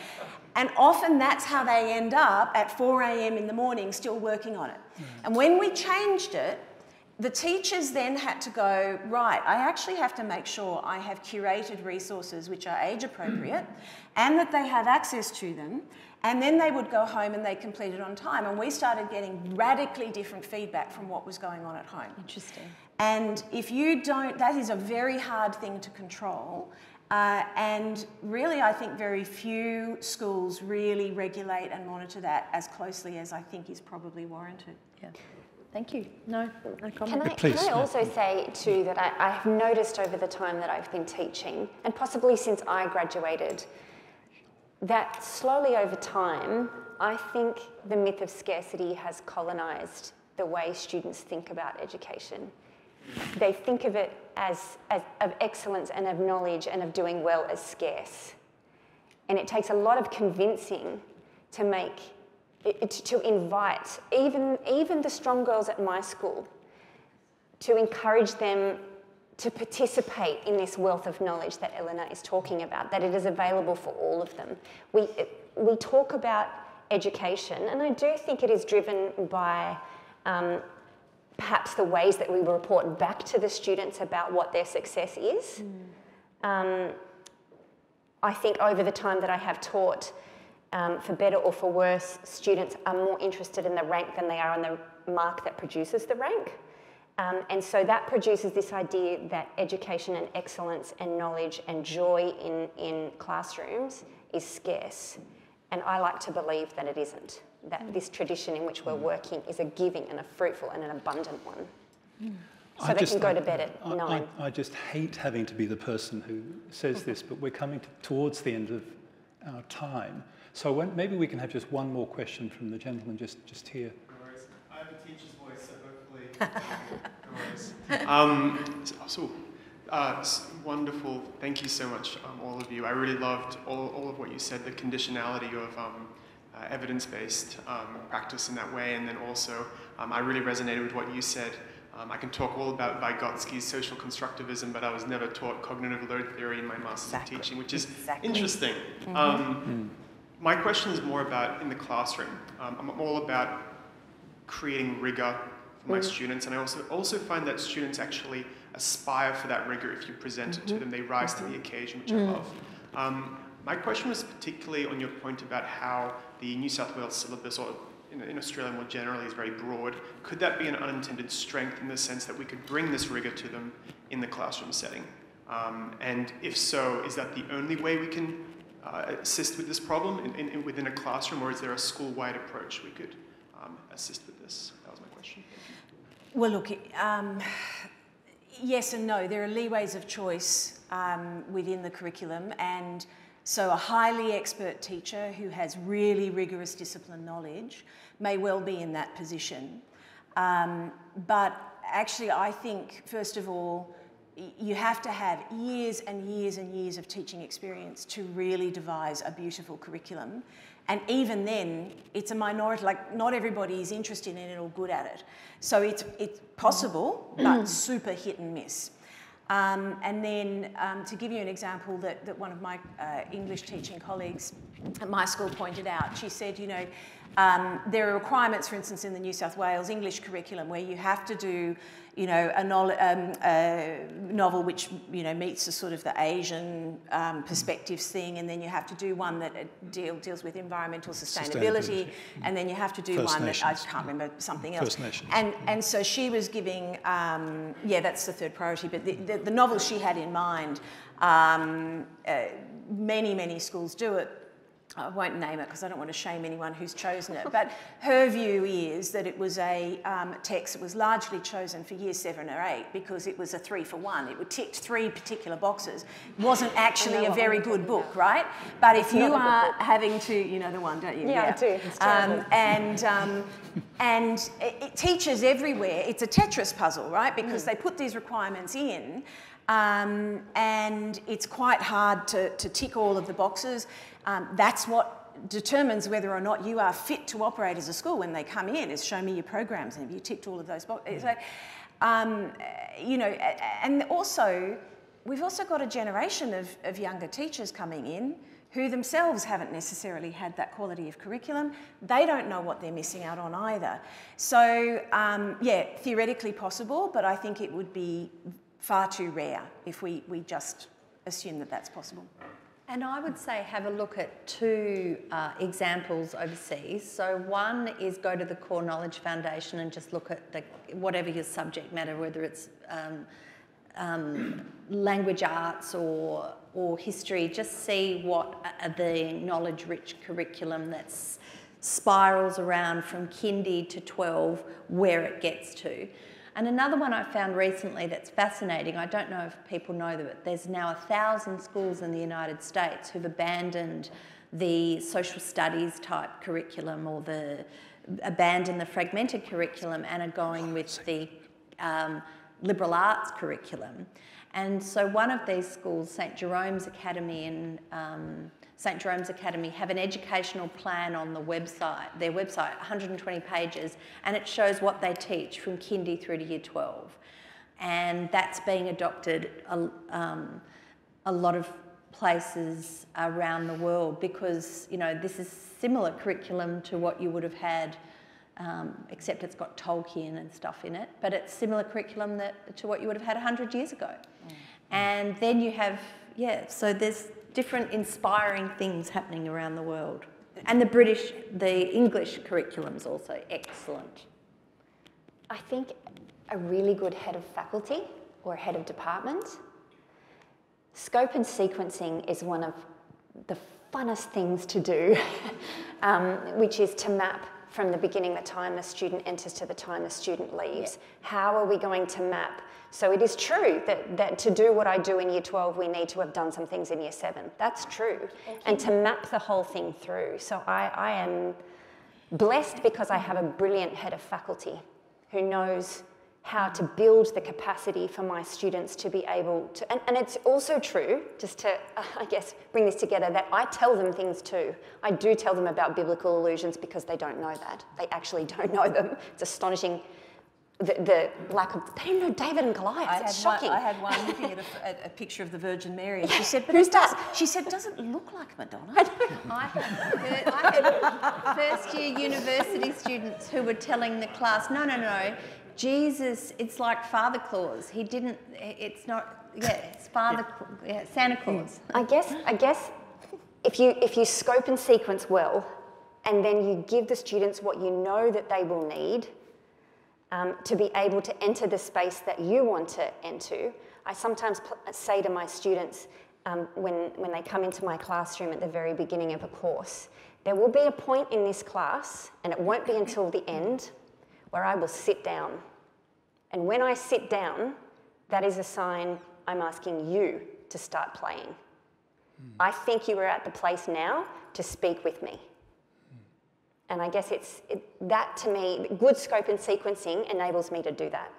And often that's how they end up at 4 a.m. in the morning still working on it. Mm. And when we changed it, the teachers then had to go, right, I actually have to make sure I have curated resources which are age appropriate and that they have access to them and then they would go home and they completed on time. And we started getting radically different feedback from what was going on at home. Interesting. And if you don't, that is a very hard thing to control. Uh, and really, I think very few schools really regulate and monitor that as closely as I think is probably warranted. Yeah. Thank you. No, no comment. Can I, Please, can I also say too that I, I have noticed over the time that I've been teaching, and possibly since I graduated, that slowly over time, I think the myth of scarcity has colonized the way students think about education. They think of it as, as of excellence and of knowledge and of doing well as scarce. And it takes a lot of convincing to make, to invite even, even the strong girls at my school, to encourage them to participate in this wealth of knowledge that Elena is talking about, that it is available for all of them. We, we talk about education, and I do think it is driven by um, perhaps the ways that we report back to the students about what their success is. Mm. Um, I think over the time that I have taught, um, for better or for worse, students are more interested in the rank than they are in the mark that produces the rank. Um, and so that produces this idea that education and excellence and knowledge and joy in, in classrooms is scarce. And I like to believe that it isn't, that this tradition in which we're mm. working is a giving and a fruitful and an abundant one. Mm. So I they just, can go to bed at I, nine. I, I, just hate having to be the person who says this, but we're coming to, towards the end of our time. So when, maybe we can have just one more question from the gentleman just, just here. I have a teacher's voice, so hopefully *laughs* um, so, uh, wonderful. Thank you so much, um, all of you. I really loved all, all of what you said, the conditionality of um, uh, evidence-based um, practice in that way, and then also um, I really resonated with what you said Um, I can talk all about Vygotsky's social constructivism, but I was never taught cognitive load theory in my master's Exactly. of teaching, which is Exactly. interesting. Um, my question is more about in the classroom. Um, I'm all about creating rigor for my students, and I also also find that students actually aspire for that rigor if you present it to them. They rise to the occasion, which I love. Um, my question was particularly on your point about how the New South Wales syllabus, or in, in Australia more generally, is very broad. Could that be an unintended strength in the sense that we could bring this rigor to them in the classroom setting? Um, and if so, is that the only way we can uh, assist with this problem in, in, in- within a classroom, or is there a school-wide approach we could um, assist with this? That was my question. Well, look, um, yes and no. There are leeways of choice um, within the curriculum, and so a highly expert teacher who has really rigorous discipline knowledge may well be in that position. Um, but actually, I think, first of all, you have to have years and years and years of teaching experience to really devise a beautiful curriculum. And even then, it's a minority, like not everybody is interested in it or good at it. So it's, it's possible, but super hit and miss. Um, and then um, to give you an example that, that one of my uh, English teaching colleagues at my school pointed out, she said, you know, um, there are requirements, for instance, in the New South Wales English curriculum where you have to do, you know, a, nol- um, a novel which, you know, meets the sort of the Asian um, perspectives thing, and then you have to do one that uh, deal, deals with environmental sustainability, Sustainability. and then you have to do First one that I Nations. can't remember something else. First Nations. And, and so she was giving, um, yeah, that's the third priority, but the, the, the novel she had in mind, um, uh, many, many schools do it. I won't name it because I don't want to shame anyone who's chosen it, but *laughs* her view is that it was a um, text that was largely chosen for year seven or eight because it was a three for one. It would ticked three particular boxes. It *laughs* wasn't actually a very good book, about. right? But if you a good are having to, you know the one, don't you? Yeah, I do. It's Um, and um, and it, it teachers everywhere. It's a Tetris puzzle, right? Because they put these requirements in, um, and it's quite hard to, to tick all of the boxes. Um, that's what determines whether or not you are fit to operate as a school when they come in. Is show me your programs, and have you ticked all of those boxes? So, um, you know, and also we've also got a generation of, of younger teachers coming in who themselves haven't necessarily had that quality of curriculum. They don't know what they're missing out on either. So, um, yeah, theoretically possible, but I think it would be far too rare if we, we just assume that that's possible. And I would say have a look at two uh, examples overseas. So one is go to the Core Knowledge Foundation and just look at the whatever your subject matter, whether it's um, um, language arts or or history. Just see what the knowledge-rich curriculum that spirals around from kindy to 12 where it gets to. And another one I found recently that's fascinating, I don't know if people know that there's now a thousand schools in the United States who've abandoned the social studies type curriculum or the abandoned the fragmented curriculum and are going with the um, liberal arts curriculum. And so one of these schools, St Jerome's Academy in um, St Jerome's Academy, have an educational plan on the website, their website, 120 pages, and it shows what they teach from kindy through to year 12. And that's being adopted a, um, a lot of places around the world because, you know, this is similar curriculum to what you would have had um, except it's got Tolkien and stuff in it, but it's similar curriculum that, to what you would have had 100 years ago. And then you have, yeah, so there's different inspiring things happening around the world. And the British, the English curriculum is also excellent. I think a really good head of faculty or head of department, scope and sequencing is one of the funnest things to do, *laughs* um, which is to map from the beginning the time the student enters to the time the student leaves. How are we going to map? So it is true that, that to do what I do in year 12, we need to have done some things in year seven. That's true. And to map the whole thing through. So I, I am blessed because I have a brilliant head of faculty who knows how to build the capacity for my students to be able to. And, and it's also true, just to, uh, *laughs* I guess, bring this together, that I tell them things too. I do tell them about biblical illusions because they don't know that. They actually don't know them. It's astonishing. The, the lack of, they didn't know David and Goliath. I had, it's one, shocking. I had one looking at a, at a picture of the Virgin Mary, and she said, "But Who's it does." She said, "Does it look like Madonna?" *laughs* I had, I had first year university students who were telling the class, no, no, no, Jesus, it's like Father Claus. He didn't, it's not, yeah, it's Father, yeah, Santa Claus. I guess, I guess if you, if you scope and sequence well, and then you give the students what you know that they will need um, to be able to enter the space that you want to enter. I sometimes say to my students um, when, when they come into my classroom at the very beginning of a course, there will be a point in this class, and it won't be until the end, where I will sit down. And when I sit down, that is a sign I'm asking you to start playing. I think you are at the place now to speak with me. And I guess it's it, that to me, good scope and sequencing enables me to do that.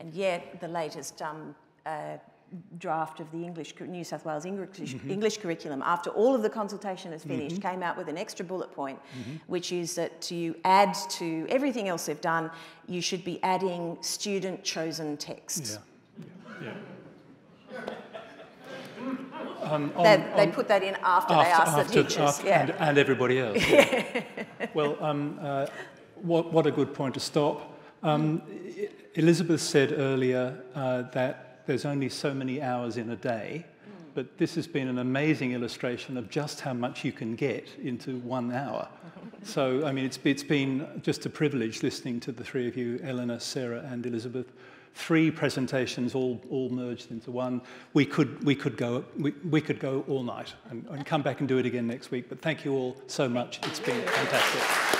And yet, the latest um, uh, draft of the English New South Wales English, English curriculum, after all of the consultation is finished, came out with an extra bullet point, which is that to add to everything else they've done, you should be adding student chosen texts. Yeah. Um, on- They, they on- put that in after, they after- asked after- the teachers. after- yeah. and, and everybody else. yeah. *laughs* well, um, uh, what, what a good point to stop. Um, Elizabeth said earlier uh, that there's only so many hours in a day, but this has been an amazing illustration of just how much you can get into one hour. *laughs* So, I mean, it's, it's been just a privilege listening to the three of you, Elena, Sarah, and Elizabeth. three presentations all, all merged into one. We could, we could, go, we, we could go all night and, and come back and do it again next week. But thank you all so much. It's been fantastic.